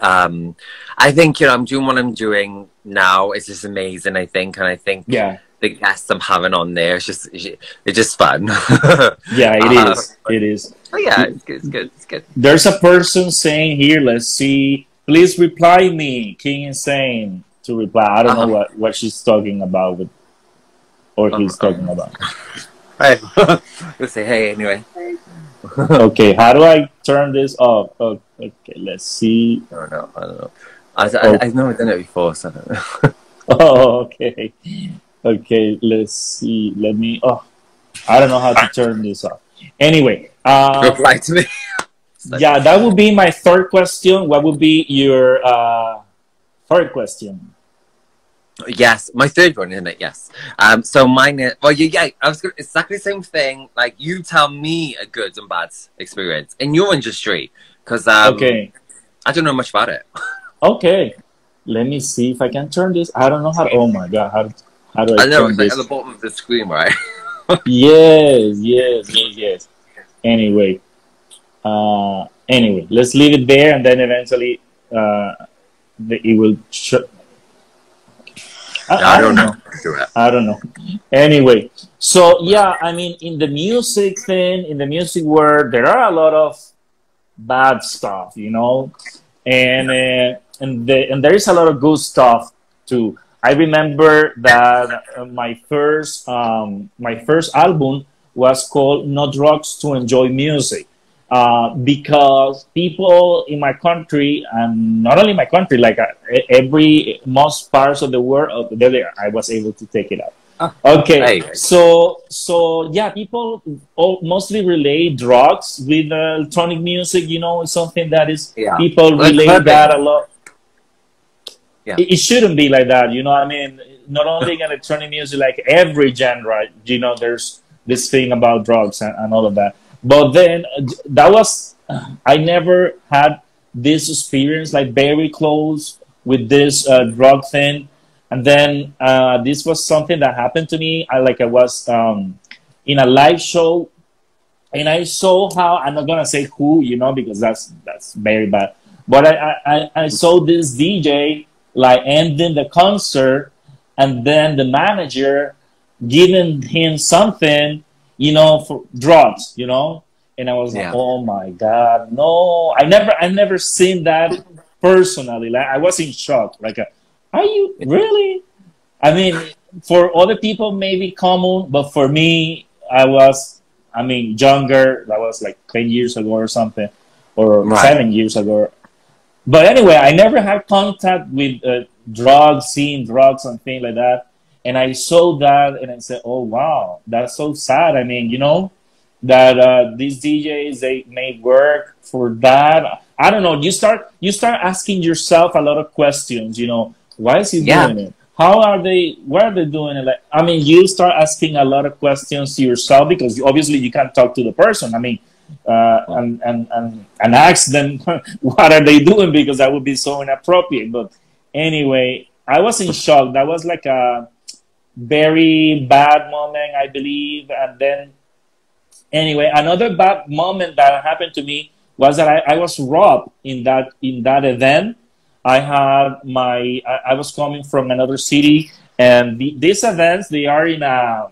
[SPEAKER 2] um, I think you know I'm doing what I'm doing now. It's just amazing. I think, and I think
[SPEAKER 1] Yeah,
[SPEAKER 2] the guests I'm having on there, it's just it's just fun.
[SPEAKER 1] yeah, it
[SPEAKER 2] Uh,
[SPEAKER 1] is. It is.
[SPEAKER 2] but yeah, it's good. It's good. It's good.
[SPEAKER 1] There's a person saying here, let's see. Please reply me, King Insane, to reply. I don't know
[SPEAKER 2] Uh-huh.
[SPEAKER 1] what, what she's talking about with or he's
[SPEAKER 2] Uh-huh.
[SPEAKER 1] talking about.
[SPEAKER 2] Hey, we'll say hey anyway.
[SPEAKER 1] okay, how do I turn this off? Oh, okay, let's see.
[SPEAKER 2] I don't know. I don't know. I, I, I've never done it before, so I don't know.
[SPEAKER 1] Oh, okay. Okay, let's see. Let me oh I don't know how to turn this off. Anyway, uh
[SPEAKER 2] Reply to me.
[SPEAKER 1] yeah, that would be my third question. What would be your uh third question?
[SPEAKER 2] Yes, my third one, isn't it? Yes. Um. So mine is. Well, yeah, yeah. I was gonna, exactly the same thing. Like you tell me a good and bad experience in your industry, because um,
[SPEAKER 1] Okay.
[SPEAKER 2] I don't know much about it.
[SPEAKER 1] Okay. Let me see if I can turn this. I don't know how. Oh my god, how how do I,
[SPEAKER 2] I know
[SPEAKER 1] turn
[SPEAKER 2] it's like
[SPEAKER 1] this?
[SPEAKER 2] at the bottom of the screen, right?
[SPEAKER 1] yes, yes, yes, yes. Anyway, uh, anyway, let's leave it there, and then eventually uh, the, it will. Sh- I,
[SPEAKER 2] I, don't know. know.
[SPEAKER 1] I don't know. Anyway, so yeah, I mean, in the music thing, in the music world, there are a lot of bad stuff, you know, and uh, and the, and there is a lot of good stuff too. I remember that my first um, my first album was called "No Drugs to Enjoy Music," uh, because people in my country and not only my country, like uh, every most parts of the world, there I was able to take it out. Ah, okay, so so yeah, people mostly relate drugs with uh, electronic music. You know, something that is yeah. people relate that a lot. Yeah. It, it, shouldn't be like that. You know, I mean, not only in electronic music, like every genre. You know, there's this thing about drugs and, and all of that. But then that was I never had this experience like very close with this uh, drug thing and then uh, this was something that happened to me. I like I was um, in a live show, and I saw how I'm not gonna say who, you know, because that's that's very bad. But I I, I saw this DJ like ending the concert, and then the manager giving him something, you know, for drugs, you know. And I was yeah. like, oh my god, no! I never I never seen that personally. Like I was in shock, like. Are you really? I mean, for other people, maybe common, but for me, I was, I mean, younger. That was like 10 years ago or something, or right. seven years ago. But anyway, I never had contact with uh, drugs, seeing drugs and things like that. And I saw that and I said, oh, wow, that's so sad. I mean, you know, that uh, these DJs, they may work for that. I don't know. You start, you start asking yourself a lot of questions, you know, why is he yeah. doing it? How are they? Where are they doing it? Like, I mean, you start asking a lot of questions to yourself because obviously you can't talk to the person. I mean, uh, and, and, and, and ask them what are they doing because that would be so inappropriate. But anyway, I was in shock. That was like a very bad moment, I believe. And then, anyway, another bad moment that happened to me was that I, I was robbed in that in that event I had my, I, I was coming from another city, and the, these events they are in a,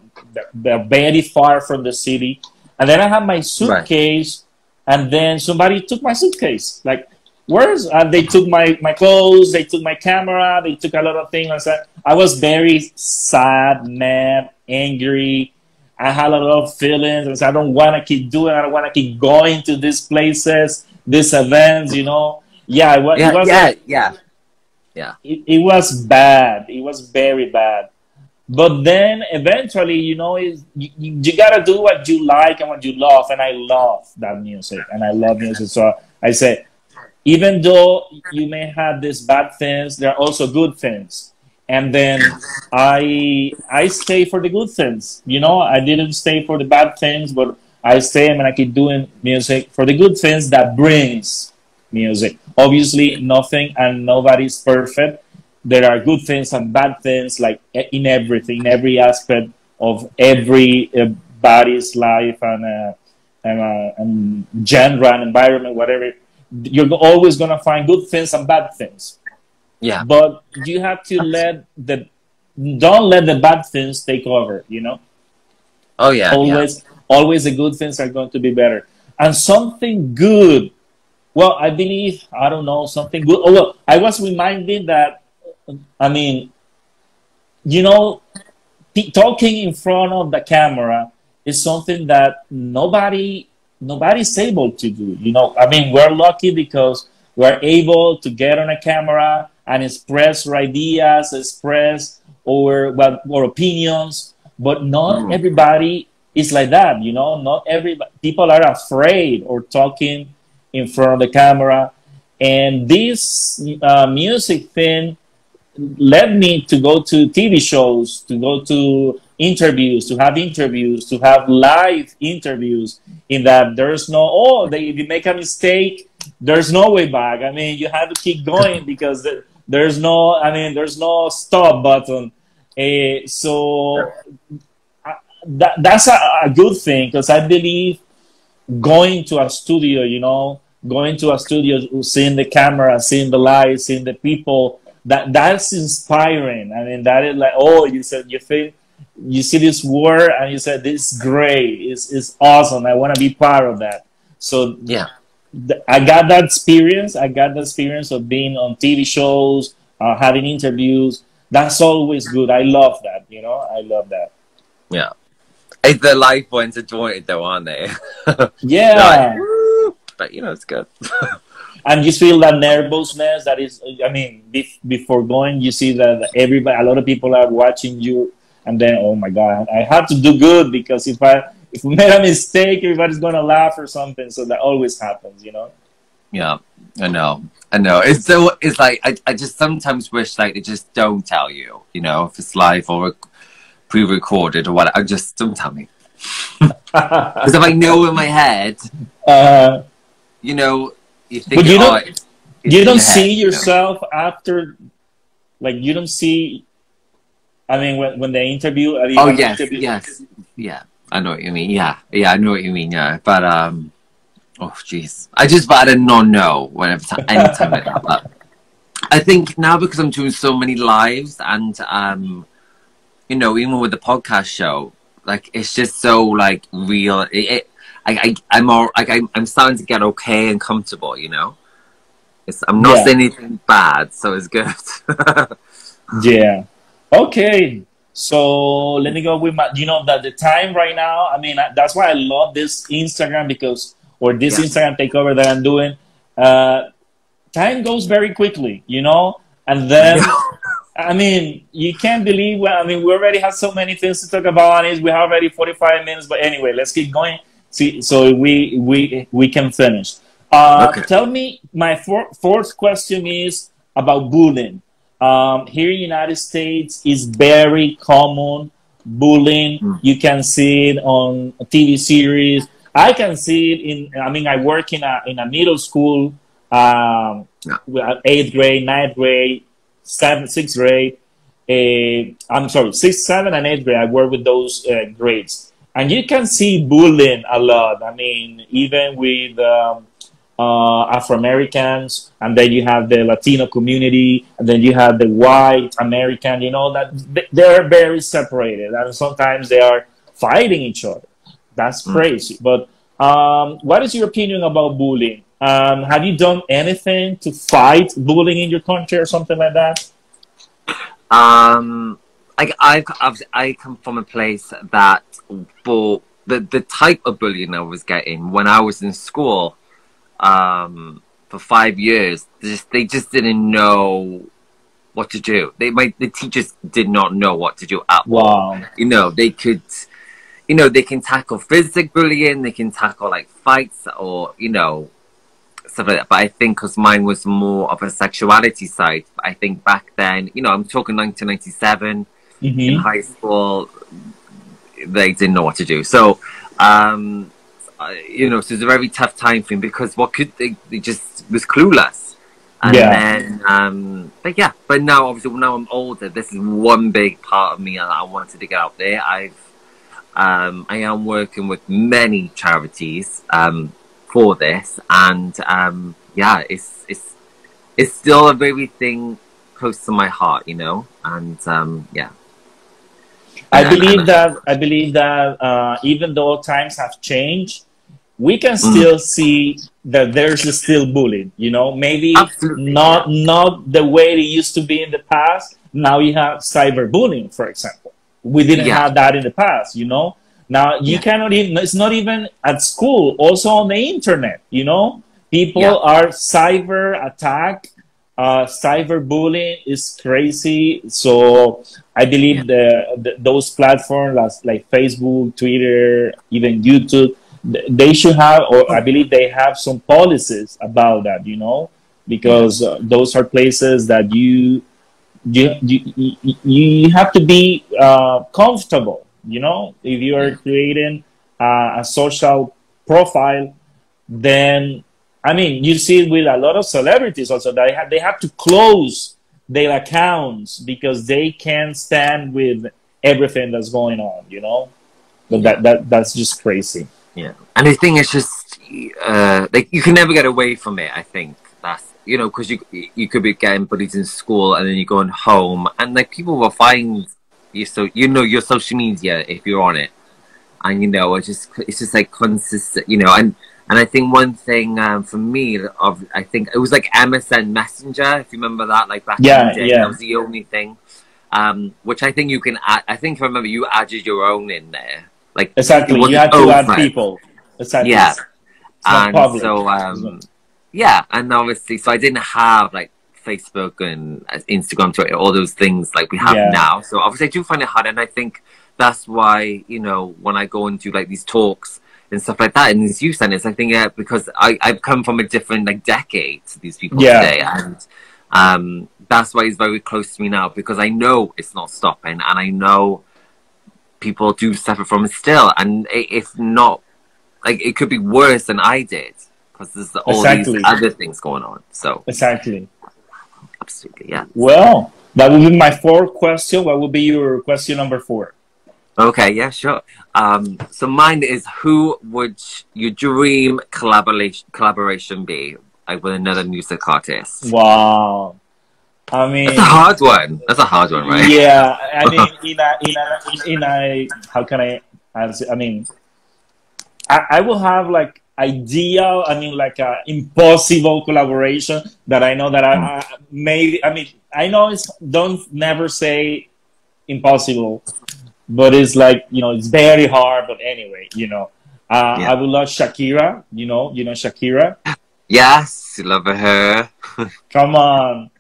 [SPEAKER 1] they're very far from the city. And then I had my suitcase, right. and then somebody took my suitcase. Like, where's? Uh, and they took my my clothes, they took my camera, they took a lot of things. I I was very sad, mad, angry. I had a lot of feelings. I said, I don't want to keep doing. I don't want to keep going to these places, these events. You know. Yeah, it was,
[SPEAKER 2] yeah,
[SPEAKER 1] it was
[SPEAKER 2] yeah, yeah, yeah.
[SPEAKER 1] It, it was bad. It was very bad. But then eventually, you know, you, you gotta do what you like and what you love. And I love that music, and I love music. So I say, even though you may have these bad things, there are also good things. And then I I stay for the good things. You know, I didn't stay for the bad things, but I stay and I keep doing music for the good things that brings music. Obviously, nothing and nobody's perfect. There are good things and bad things, like in everything, in every aspect of every uh, body's life and, uh, and, uh, and genre and environment, whatever. You're always gonna find good things and bad things.
[SPEAKER 2] Yeah.
[SPEAKER 1] But you have to let the don't let the bad things take over. You know.
[SPEAKER 2] Oh yeah.
[SPEAKER 1] Always,
[SPEAKER 2] yeah.
[SPEAKER 1] always the good things are going to be better, and something good well, I believe I don't know something good. Oh, well, I was reminded that I mean, you know, talking in front of the camera is something that nobody nobody's able to do. You know, I mean, we're lucky because we're able to get on a camera and express our ideas, express our well, our opinions. But not mm. everybody is like that. You know, not every people are afraid or talking in front of the camera. And this uh, music thing led me to go to TV shows, to go to interviews, to have interviews, to have live interviews. In that there's no oh, they, if you make a mistake, there's no way back. I mean, you have to keep going because there's no, I mean, there's no stop button. Uh, so that, that's a, a good thing because I believe going to a studio, you know, going to a studio, seeing the camera, seeing the lights, seeing the people. That that's inspiring. I mean, that is like, oh, you said you feel, you see this word, and you said this is great. It's it's awesome. I want to be part of that. So
[SPEAKER 2] yeah,
[SPEAKER 1] I got that experience. I got the experience of being on TV shows, uh, having interviews. That's always good. I love that. You know, I love that.
[SPEAKER 2] Yeah. It's the life ones are jointed though, aren't they?
[SPEAKER 1] Yeah.
[SPEAKER 2] like, but you know, it's good.
[SPEAKER 1] and you feel that nervousness that is i mean be- before going you see that everybody a lot of people are watching you and then oh my god i have to do good because if i if we made a mistake everybody's gonna laugh or something so that always happens you know
[SPEAKER 2] yeah, I know. I know. It's so it's like I, I just sometimes wish like they just don't tell you, you know, if it's live or rec- pre-recorded or what. I just don't tell me because if I know in my head,
[SPEAKER 1] uh,
[SPEAKER 2] you know, you think
[SPEAKER 1] But you
[SPEAKER 2] oh,
[SPEAKER 1] don't-
[SPEAKER 2] it's- it's
[SPEAKER 1] you don't
[SPEAKER 2] head,
[SPEAKER 1] see
[SPEAKER 2] you know?
[SPEAKER 1] yourself after like you don't see i mean when, when they interview
[SPEAKER 2] Oh yes,
[SPEAKER 1] interview-
[SPEAKER 2] yes, yeah. I know what you mean. Yeah, yeah, I know what you mean. Yeah, but um, oh jeez, I just I didn't know whenever time, anytime like that. But I think now because I'm doing so many lives and um, you know, even with the podcast show, like it's just so like real. It, it I, I I'm all like I'm, I'm starting to get okay and comfortable. You know, it's I'm not
[SPEAKER 1] Yeah.
[SPEAKER 2] saying anything bad, so it's good.
[SPEAKER 1] Yeah. Okay. So let me go with my. You know that the time right now. I mean, I- that's why I love this Instagram because, or this
[SPEAKER 2] Yeah.
[SPEAKER 1] Instagram takeover that I'm doing. Uh, time goes very quickly, you know, and then. I mean, you can't believe. Well, I mean, we already have so many things to talk about. Is we have already forty-five minutes, but anyway, let's keep going. See, so we we we can finish. Uh,
[SPEAKER 2] Okay.
[SPEAKER 1] Tell me, my fourth question is about bullying. Um, here in the United States is very common bullying.
[SPEAKER 2] Mm.
[SPEAKER 1] You can see it on TV series. I can see it in. I mean, I work in a in a middle school, um,
[SPEAKER 2] Yeah.
[SPEAKER 1] eighth grade, ninth grade, seventh, sixth grade. Uh, I'm sorry, sixth, seventh, and eighth grade. I work with those uh, grades, and you can see bullying a lot. I mean, even with um, uh, Afro Americans, and then you have the Latino community, and then you have the white American. You know that they're very separated, and sometimes they are fighting each other. That's
[SPEAKER 2] Mm.
[SPEAKER 1] crazy. But um, what is your opinion about bullying? Um, have you done anything to fight bullying in your country or something like that?
[SPEAKER 2] Um, I, I've, I've, I come from a place that for the, the type of bullying I was getting when I was in school um, for five years, just, they just didn't know what to do. They my the teachers did not know what to do at all. You know, they could, you know, they can tackle physical bullying, they can tackle like fights or you know stuff like that. But I think because mine was more of a sexuality side, I think back then, you know, I'm talking 1997 in
[SPEAKER 1] hmm
[SPEAKER 2] high school, they didn't know what to do. So, um, you know, so it was a very tough time for him because what could they, they just was clueless. And
[SPEAKER 1] Yeah.
[SPEAKER 2] then, um, but yeah, but now obviously now I'm older, this is one big part of me that I wanted to get out there. I've, um, I am working with many charities, um, for this and, um, yeah, it's, it's, it's still a very thing close to my heart, you know, and, um, yeah.
[SPEAKER 1] I believe that I believe that uh, even though times have changed, we can
[SPEAKER 2] Mm.
[SPEAKER 1] still see that there's still bullying. You know, maybe
[SPEAKER 2] Absolutely,
[SPEAKER 1] not not the way it used to be in the past. Now you have cyberbullying, for example. We didn't
[SPEAKER 2] Yeah.
[SPEAKER 1] have that in the past. You know, now you
[SPEAKER 2] Yeah.
[SPEAKER 1] cannot even. It's not even at school. Also on the internet. You know, people
[SPEAKER 2] Yeah.
[SPEAKER 1] are cyber attack. Uh, cyberbullying is crazy. So I believe the, the those platforms like, like Facebook, Twitter, even YouTube, they should have, or I believe they have some policies about that. You know, because uh, those are places that you you you, you, have to be uh, comfortable. You know, if you are creating uh, a social profile, then I mean, you see it with a lot of celebrities also. that They have they have to close their accounts because they can't stand with everything that's going on. You know, but that that that's just crazy.
[SPEAKER 2] Yeah, and the thing is just uh, like you can never get away from it. I think that's you know because you you could be getting bullied in school and then you're going home and like people will find you so you know your social media if you're on it and you know it's just it's just like consistent you know and and I think one thing um, for me of I think it was like MSN Messenger if you remember that like back
[SPEAKER 1] Yeah,
[SPEAKER 2] in the day
[SPEAKER 1] yeah.
[SPEAKER 2] that was the only thing um, which I think you can add I think if I remember you added your own in there like
[SPEAKER 1] Exactly. You had to add people. Exactly.
[SPEAKER 2] Yeah. and
[SPEAKER 1] public.
[SPEAKER 2] so um yeah and obviously so i didn't have like facebook and uh, instagram twitter all those things like we have
[SPEAKER 1] Yeah.
[SPEAKER 2] now so obviously i do find it hard and i think that's why you know when i go into like these talks and stuff like that in these youth centers i think yeah because i i've come from a different like decade to these people
[SPEAKER 1] Yeah.
[SPEAKER 2] today and um that's why it's very close to me now because i know it's not stopping and i know people do suffer from it still and if not like it could be worse than I did because there's all
[SPEAKER 1] Exactly.
[SPEAKER 2] these other things going on. So
[SPEAKER 1] Exactly.
[SPEAKER 2] absolutely, yeah.
[SPEAKER 1] Well, that will be my fourth question. What will be your question number four?
[SPEAKER 2] Okay, yeah, sure. Um, so mine is who would your dream collaboration collaboration be like with another music artist?
[SPEAKER 1] Wow. I mean,
[SPEAKER 2] That's a hard one. That's a hard one, right?
[SPEAKER 1] yeah. I mean, in a, in a, in a, how can I answer? I mean, I, I will have like ideal, I mean, like a impossible collaboration that I know that I, I maybe, I mean, I know it's, don't never say impossible, but it's like, you know, it's very hard, but anyway, you know, uh,
[SPEAKER 2] Yeah.
[SPEAKER 1] I would love Shakira, you know, you know, Shakira.
[SPEAKER 2] Yes, love her.
[SPEAKER 1] Come on.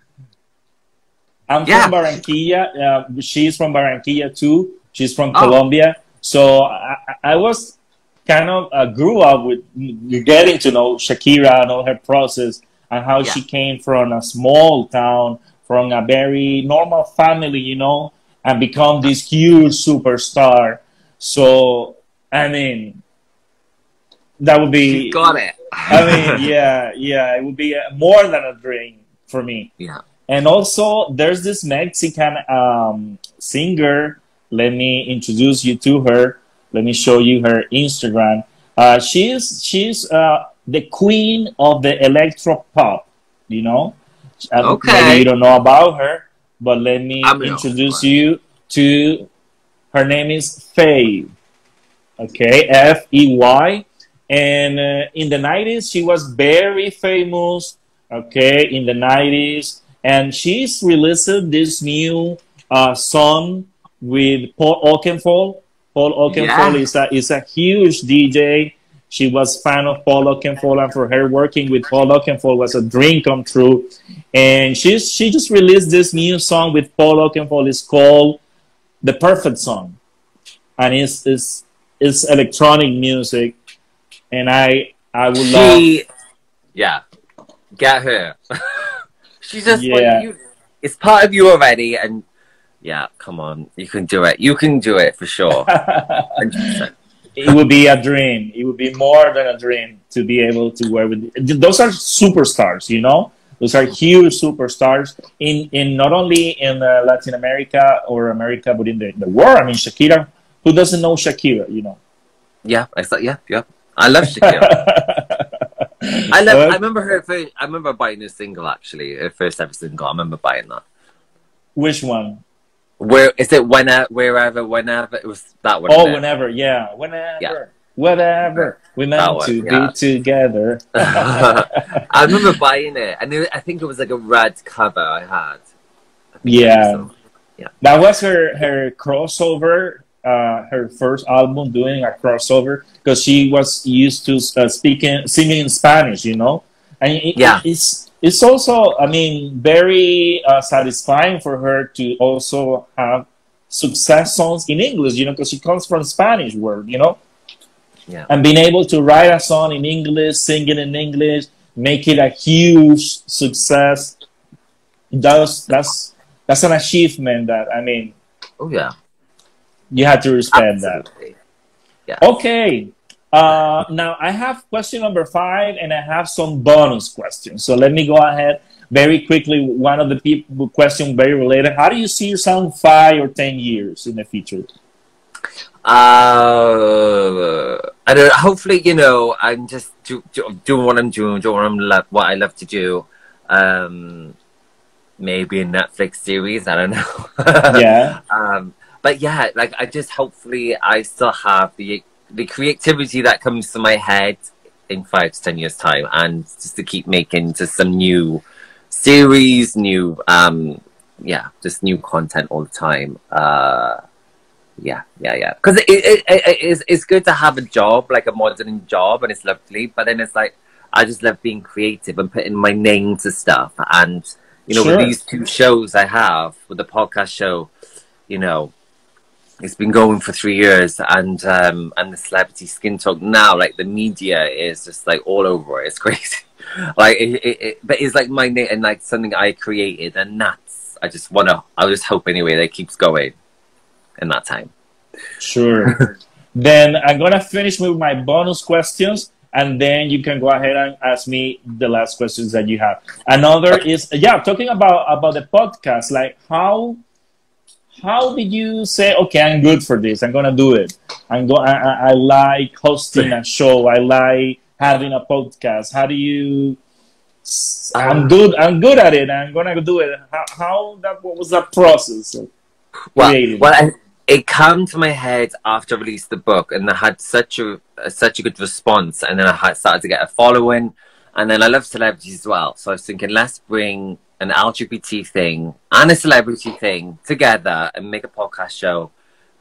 [SPEAKER 1] I'm
[SPEAKER 2] Yeah.
[SPEAKER 1] from Barranquilla. Uh, she's from Barranquilla too. She's from
[SPEAKER 2] Oh.
[SPEAKER 1] Colombia. So I, I was kind of uh, grew up with getting to know Shakira and all her process and how
[SPEAKER 2] Yeah.
[SPEAKER 1] she came from a small town, from a very normal family, you know, and become this huge superstar. So I mean, that would be.
[SPEAKER 2] She got it.
[SPEAKER 1] I mean, yeah, yeah, it would be more than a dream for me.
[SPEAKER 2] yeah.
[SPEAKER 1] And also, there's this Mexican um, singer. Let me introduce you to her. Let me show you her Instagram. Uh, she's she's uh, the queen of the electro pop. You know,
[SPEAKER 2] Okay.
[SPEAKER 1] Maybe you don't know about her, but let me introduce you to. Her name is Fey. Okay, F E Y. And uh, in the 90s, she was very famous. Okay, in the 90s. And she's released this new uh, song with Paul Oakenfold. Paul Oakenfold
[SPEAKER 2] Yeah.
[SPEAKER 1] is, a, is a huge DJ. She was fan of Paul Oakenfold, and for her, working with Paul Oakenfold was a dream come true. And she's, she just released this new song with Paul Oakenfold. It's called The Perfect Song. And it's, it's, it's electronic music. And I, I would love
[SPEAKER 2] She, yeah, get her. She's just
[SPEAKER 1] Yeah.
[SPEAKER 2] you. It's part of you already, and yeah, come on, you can do it. You can do it for sure.
[SPEAKER 1] it would be a dream. It would be more than a dream to be able to work with. Those are superstars, you know. Those are huge superstars in, in not only in uh, Latin America or America, but in the, the world. I mean, Shakira. Who doesn't know Shakira? You know.
[SPEAKER 2] Yeah, I thought, yeah, yeah. I love Shakira. I love. I uh, remember her. First, I remember buying her single actually, her first ever single. I remember buying that.
[SPEAKER 1] Which one?
[SPEAKER 2] Where is it? Whenever, wherever, whenever. It was that one.
[SPEAKER 1] Oh, whenever. Yeah, whenever.
[SPEAKER 2] Yeah.
[SPEAKER 1] Whatever. We meant
[SPEAKER 2] one,
[SPEAKER 1] to
[SPEAKER 2] yeah.
[SPEAKER 1] be together.
[SPEAKER 2] I remember buying it, and it, I think it was like a red cover I had. I
[SPEAKER 1] Yeah.
[SPEAKER 2] so.
[SPEAKER 1] That was her her crossover, uh, her first album doing a crossover because she was used to uh, speaking singing in Spanish, you know, and it,
[SPEAKER 2] Yeah.
[SPEAKER 1] it's it's also I mean very uh, satisfying for her to also have success songs in English, you know, because she comes from Spanish world, you know,
[SPEAKER 2] Yeah.
[SPEAKER 1] and being able to write a song in English, sing it in English, make it a huge success. That's that's that's an achievement that I mean
[SPEAKER 2] Oh yeah.
[SPEAKER 1] You have to respect that.
[SPEAKER 2] Absolutely.
[SPEAKER 1] Okay. Uh, now I have question number five, and I have some bonus questions. So let me go ahead very quickly. One of the people question very related. How do you see yourself in five or ten years in the future?
[SPEAKER 2] Uh, I don't. Hopefully, you know, I'm just do, do, doing what I'm doing, doing what I'm love, what I love to do. Um, maybe a Netflix series. I don't know.
[SPEAKER 1] yeah.
[SPEAKER 2] Um, but yeah, like I just hopefully I still have the the creativity that comes to my head in five to ten years time, and just to keep making just some new series, new um, yeah, just new content all the time. Uh, yeah, yeah, yeah. Because it, it, it, it's, it's good to have a job, like a modern job, and it's lovely. But then it's like, I just love being creative and putting my name to stuff. And, you know,
[SPEAKER 1] Sure.
[SPEAKER 2] with these two shows I have, with the podcast show, you know, it's been going for three years. And um, and the celebrity skin talk now, like the media is just like all over it. It's crazy. like, it, it, it, but it's like my name and like something I created. And that's, I just want to, I just hope anyway that keeps going in that time.
[SPEAKER 1] Sure. then I'm gonna finish with my bonus questions, and then you can go ahead and ask me the last questions that you have. Another is yeah, talking about about the podcast. Like how how did you say okay, I'm good for this. I'm gonna do it. I'm go. I, I, I like hosting a show. I like having a podcast. How do you? I'm ah. good. I'm good at it. I'm gonna do it. How, how that? What was that process?
[SPEAKER 2] well,
[SPEAKER 1] creating?
[SPEAKER 2] well I, it came to my head after I released the book, and I had such a, a such a good response, and then I had started to get a following, and then I love celebrities as well. So I was thinking, let's bring an LGBT thing and a celebrity thing together and make a podcast show.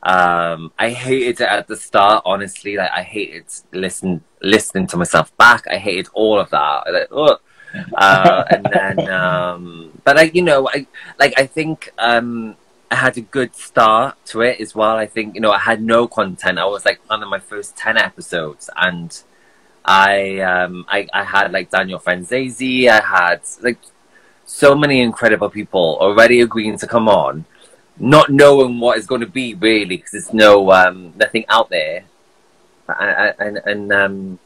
[SPEAKER 2] Um, I hated it at the start, honestly. Like I hated listen listening to myself back. I hated all of that. Like, ugh. uh, and then, um, but I, you know, I like I think um, I had a good start to it as well. I think you know I had no content. I was like on my first ten episodes, and I um, I, I had like Daniel Franzese. I had like so many incredible people already agreeing to come on, not knowing what it's going to be really because there's no um, nothing out there, and and, and um,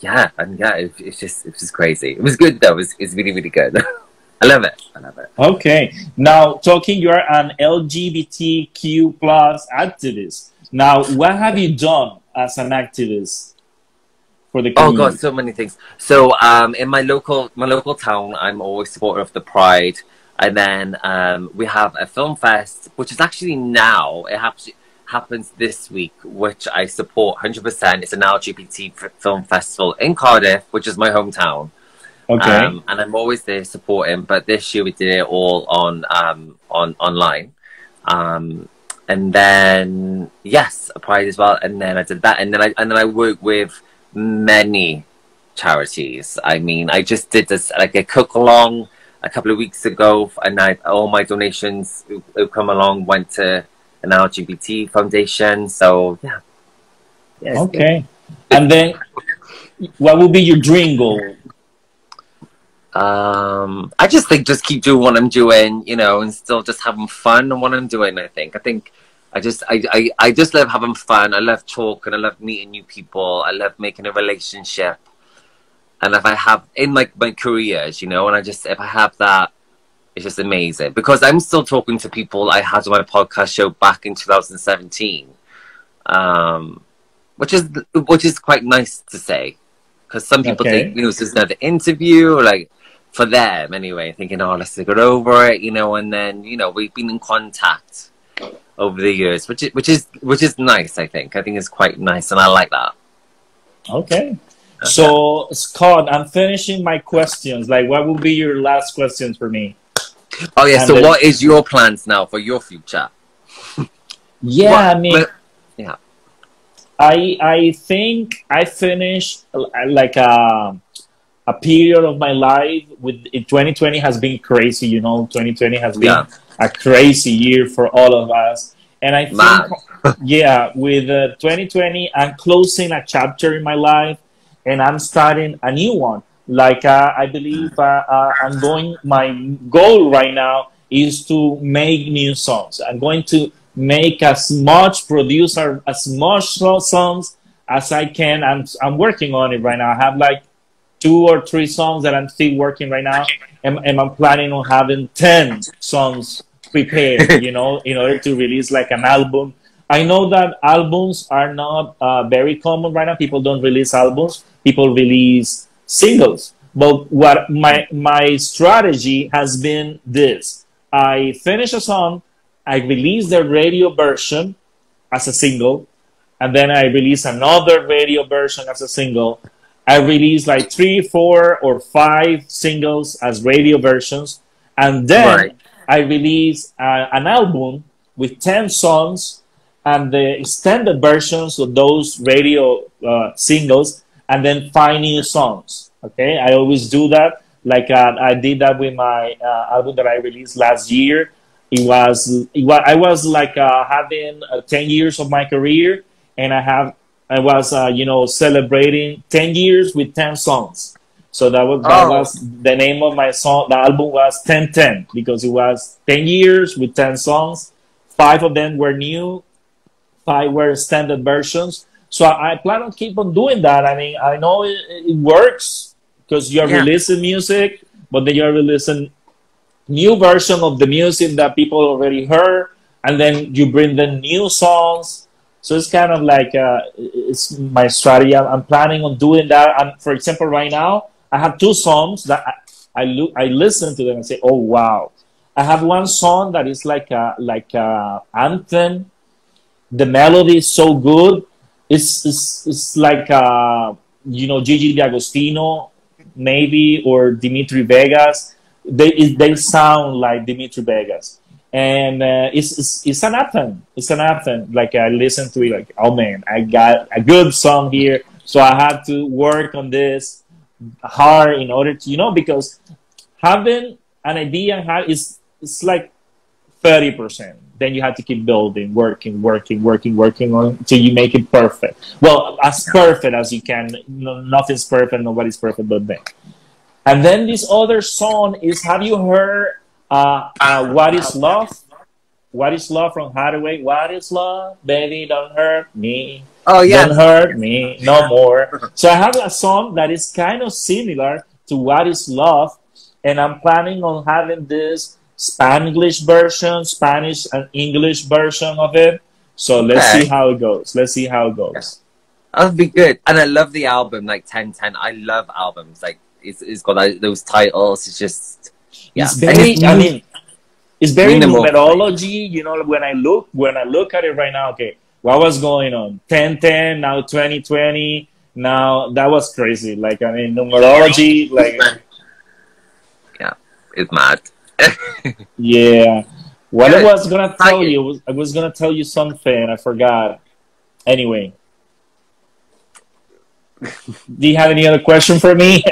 [SPEAKER 2] yeah, and yeah, it, it's just it's just crazy. It was good though. It was, it's really really good. I love it. I love it.
[SPEAKER 1] Okay. Now, talking, you're an LGBTQ plus activist. Now, what have you done as an activist for the
[SPEAKER 2] Oh god, so many things. So um, in my local my local town, I'm always supporter of the Pride, and then um, we have a film fest, which is actually now it happens happens this week, which I support 100%. It's an LGBT film festival in Cardiff, which is my hometown.
[SPEAKER 1] Okay.
[SPEAKER 2] Um, and I'm always there supporting. But this year we did it all on um, on online. Um, and then yes, a pride as well. And then I did that, and then I and then I work with many charities. I mean, I just did this like a cook along a couple of weeks ago, and I all my donations who, who come along went to an LGBT foundation. So yeah, yeah it's good.
[SPEAKER 1] okay. And then, what will be your dream goal?
[SPEAKER 2] Um, I just think just keep doing what I'm doing, you know, and still just having fun on what I'm doing. I think. I think I just I, I I just love having fun. I love talking. I love meeting new people. I love making a relationship. And if I have in like my careers, you know, and I just if I have that, it's just amazing because I'm still talking to people I had on my podcast show back in 2017, um, which is which is quite nice to say because some people
[SPEAKER 1] Okay.
[SPEAKER 2] think you know this is another interview like for them anyway, thinking oh let's get over it, you know, and then you know we've been in contact over the years, which is which is which is nice. I think I think it's quite nice, and I like that.
[SPEAKER 1] Okay. So, Scott, I'm finishing my questions. Like, what will be your last questions for me?
[SPEAKER 2] Oh yeah,
[SPEAKER 1] And
[SPEAKER 2] so
[SPEAKER 1] then-
[SPEAKER 2] what is your plans now for your future?
[SPEAKER 1] Yeah,
[SPEAKER 2] What-
[SPEAKER 1] I mean,
[SPEAKER 2] but- yeah.
[SPEAKER 1] I I think I finished like a a period of my life with 2020 has been crazy. You know, 2020 has been
[SPEAKER 2] Yeah.
[SPEAKER 1] A crazy year for all of us, and I think yeah, with uh, 2020, I'm closing a chapter in my life, and I'm starting a new one. Like uh, I believe uh, uh, I'm going. My goal right now is to make new songs. I'm going to make as much, produce our- as much songs as I can. I'm I'm working on it right now. I have like two or three songs that I'm still working right now, and, and I'm planning on having ten songs prepared. you know, in order to release like an album I know that albums are not uh, very common right now. People don't release albums. People release singles. But what my my strategy has been this: I finish a song, I release the radio version as a single, and then I release another radio version as a single. I release like three, four, or five singles as radio versions, and then right. I release uh, an album with ten songs and the extended versions of those radio uh, singles, and then five new songs. Okay, I always do that. Like uh, I did that with my uh, album that I released last year. It was, it was I was like uh, having uh, ten years of my career, and I have I was uh, you know celebrating ten years with ten songs. So that was that oh. was the name of my song. The album was ten ten because it was ten years with ten songs. Five of them were new, five were standard versions. So I, I plan on keep on doing that. I mean, I know it, it works because you're yeah. releasing music, but then you're releasing new version of the music that people already heard, and then you bring the new songs. So it's kind of like uh, it's my strategy. I'm planning on doing that. And for example, right now I have two songs that I, I look, I listen to them and say, "Oh wow!" I have one song that is like a like a anthem. The melody is so good. It's it's, it's like uh, you know Gigi D'Agostino maybe or Dimitri Vegas. They they sound like Dimitri Vegas, and uh, it's, it's it's an anthem. It's an anthem. Like I listen to it, like oh man, I got a good song here. So I have to work on this hard in order to you know because having an idea and have is it's like thirty percent then you have to keep building, working, working, working, working on until you make it perfect. Well, as perfect as you can. No, nothing's perfect, nobody's perfect but then. And then this other song is Have you heard uh, uh, What is Love? What is Love from Haddaway? What is love? Baby, don't hurt me.
[SPEAKER 2] Oh, yeah.
[SPEAKER 1] Don't hurt me no more. So I have a song that is kind of similar to What is Love. And I'm planning on having this Spanish version, Spanish and English version of it. So let's okay. see how it goes. Let's see how it goes.
[SPEAKER 2] Yeah. That'll be good. And I love the album, like 1010. I love albums. Like, it's, it's got like, those titles. It's just,
[SPEAKER 1] yeah. It's very, I mean, it's very minimal. numerology. You know, when I look, when I look at it right now, okay, what was going on? 1010, now 2020. Now, that was crazy. Like, I mean, numerology, like.
[SPEAKER 2] Yeah, it's mad
[SPEAKER 1] yeah. What Good. I was gonna tell you I was gonna tell you something I forgot. Anyway. Do you have any other question for me?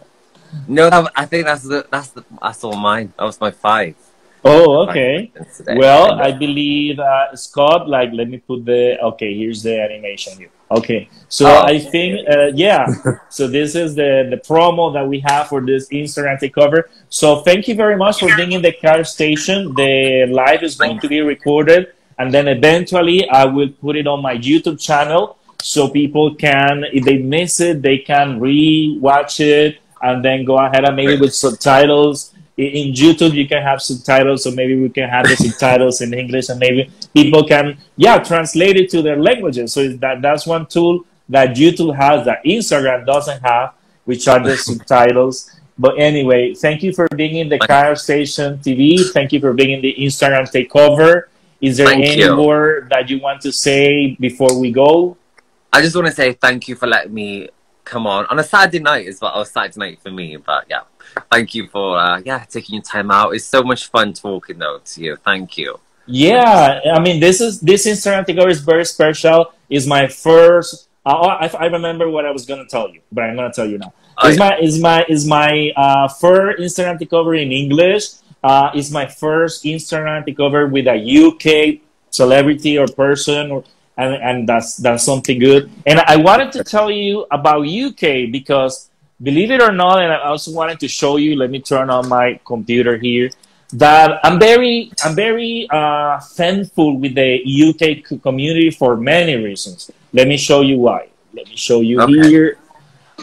[SPEAKER 2] no, I think that's the that's the that's all mine. That was my five.
[SPEAKER 1] Oh, okay. Well, I believe uh, Scott. Like, let me put the. Okay, here's the animation here. Okay, so oh, I think uh, yeah. so this is the the promo that we have for this Instagram takeover. So thank you very much for being in the KRL Station. The live is going to be recorded, and then eventually I will put it on my YouTube channel so people can, if they miss it, they can re-watch it and then go ahead and maybe with subtitles in YouTube you can have subtitles, so maybe we can have the subtitles in English, and maybe people can yeah translate it to their languages. So that that's one tool that YouTube has that Instagram doesn't have, which are the subtitles. But anyway, thank you for being in the KRL Station TV. Thank you for being in the Instagram takeover. Is there thank any you. more that you want to say before we go?
[SPEAKER 2] I just want to say thank you for letting me come on on a Saturday night as well. A Saturday night for me, but yeah thank you for uh, yeah taking your time out. It's so much fun talking though to you. Thank you.
[SPEAKER 1] Yeah, I mean this is this Instagram takeover is very special. Is my first. Uh, I, I remember what I was gonna tell you, but I'm gonna tell you now. Oh, is yeah. my is my is my uh, first Instagram takeover in English. Uh, is my first Instagram takeover with a UK celebrity or person, or, and and that's that's something good. And I wanted to tell you about UK because believe it or not, and I also wanted to show you. Let me turn on my computer here. That I'm very, I'm very uh, thankful with the UK community for many reasons. Let me show you why. Let me show you okay. here.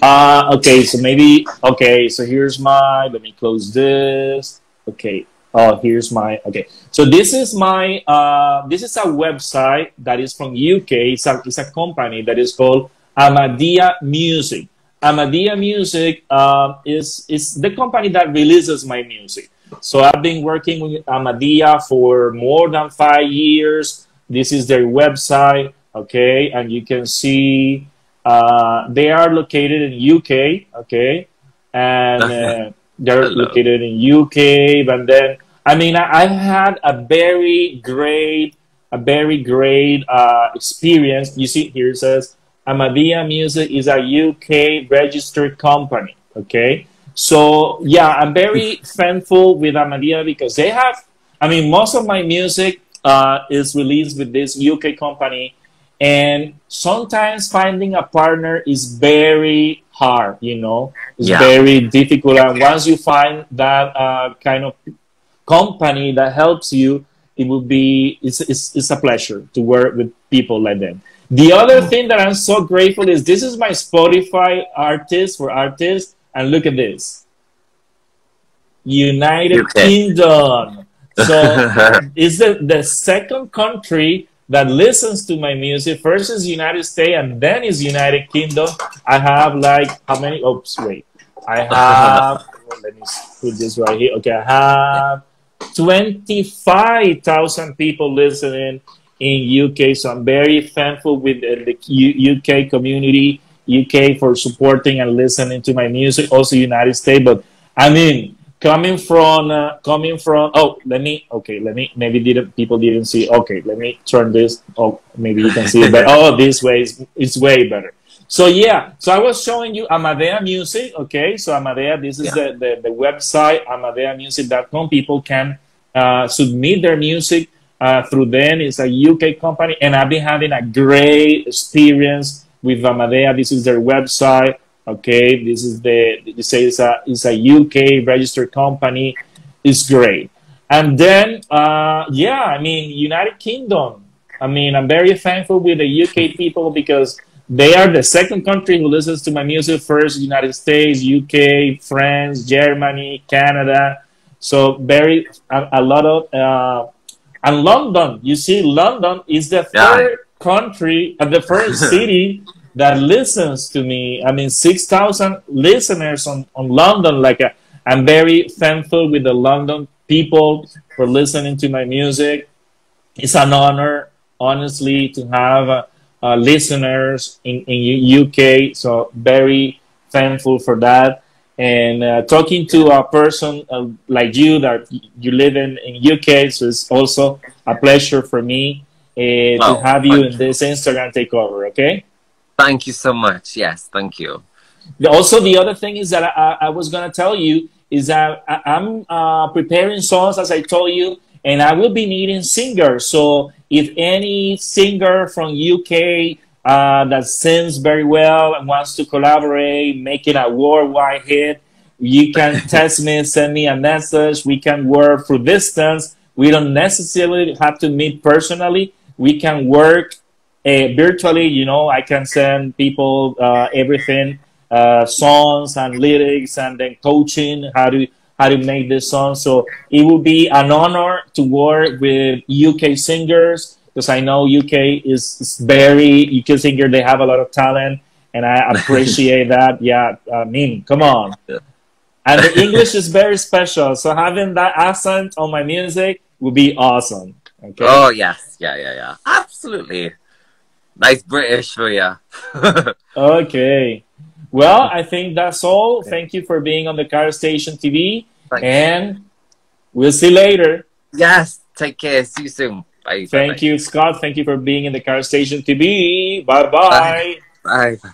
[SPEAKER 1] Uh, okay, so maybe okay. So here's my. Let me close this. Okay, Oh, here's my okay. So this is my uh, this is a website that is from UK. It's a, it's a company that is called Amadia Music. Amadia Music uh, is is the company that releases my music. So I've been working with Amadia for more than five years. This is their website, okay, and you can see uh, they are located in UK, okay, and uh, they're located in UK. But then, I mean, I, I had a very great, a very great uh, experience. You see, here it says Amadea Music is a UK registered company, okay. So yeah, I'm very thankful with Amadea because they have. I mean, most of my music uh, is released with this UK company, and sometimes finding a partner is very hard. You know, it's yeah. very difficult. And once you find that uh, kind of company that helps you, it will be it's, it's, it's a pleasure to work with people like them. The other thing that I'm so grateful is this is my Spotify artist for artists, and look at this. United. Kingdom. So it's the, the second country that listens to my music. First is United States and then is United Kingdom. I have like how many? Oops, wait. I ah. have let me put this right here. Okay, I have 25,000 people listening in UK. So I'm very thankful with the, UK community, UK for supporting and listening to my music. Also United States, but I mean coming from uh, coming from oh let me okay let me maybe didn't people didn't see okay let me turn this oh maybe you can see it but oh this way is it's way better so yeah so i was showing you amadea music okay so amadea this is yeah. the, the, the website amadeamusic.com people can uh, submit their music uh, through them it's a uk company and i've been having a great experience with amadea this is their website Okay, this is the you say it's a it's a UK registered company. It's great. And then uh, yeah, I mean United Kingdom. I mean I'm very thankful with the UK people because they are the second country who listens to my music first. United States, UK, France, Germany, Canada. So very a, a lot of uh, and London. You see, London is the third yeah. country and the first city that listens to me. I mean, 6,000 listeners on, on London. Like, i uh, I'm very thankful with the London people for listening to my music. It's an honor, honestly, to have uh, uh, listeners in, in UK. So very thankful for that. And uh, talking to a person uh, like you that you live in, in UK, so it's also a pleasure for me uh, to have you in this Instagram takeover. Okay.
[SPEAKER 2] Thank you so much. Yes, thank you.
[SPEAKER 1] Also, the other thing is that I, I was going to tell you is that I, am uh, preparing songs, as I told you, and I will be needing singers. So if any singer from UK uh, that sings very well and wants to collaborate, make it a worldwide hit, you can text me, send me a message. We can work through distance. We don't necessarily have to meet personally. We can work uh, virtually, you know, I can send people uh, everything, uh, songs and lyrics, and then coaching how to how to make this song. So it will be an honor to work with UK singers because I know UK is, is very UK singer. They have a lot of talent, and I appreciate that. Yeah, I mean, come on. And the English is very special, so having that accent on my music would be awesome.
[SPEAKER 2] Okay? Oh yes, yeah, yeah, yeah, absolutely. Nice British for you.
[SPEAKER 1] okay. Well, I think that's all. Thank you for being on the KRL Station TV. Thank and we'll see you later.
[SPEAKER 2] Yes. Take care. See you soon.
[SPEAKER 1] Bye. Thank bye. you, Scott. Thank you for being in the KRL Station TV. Bye-bye.
[SPEAKER 2] Bye. Bye.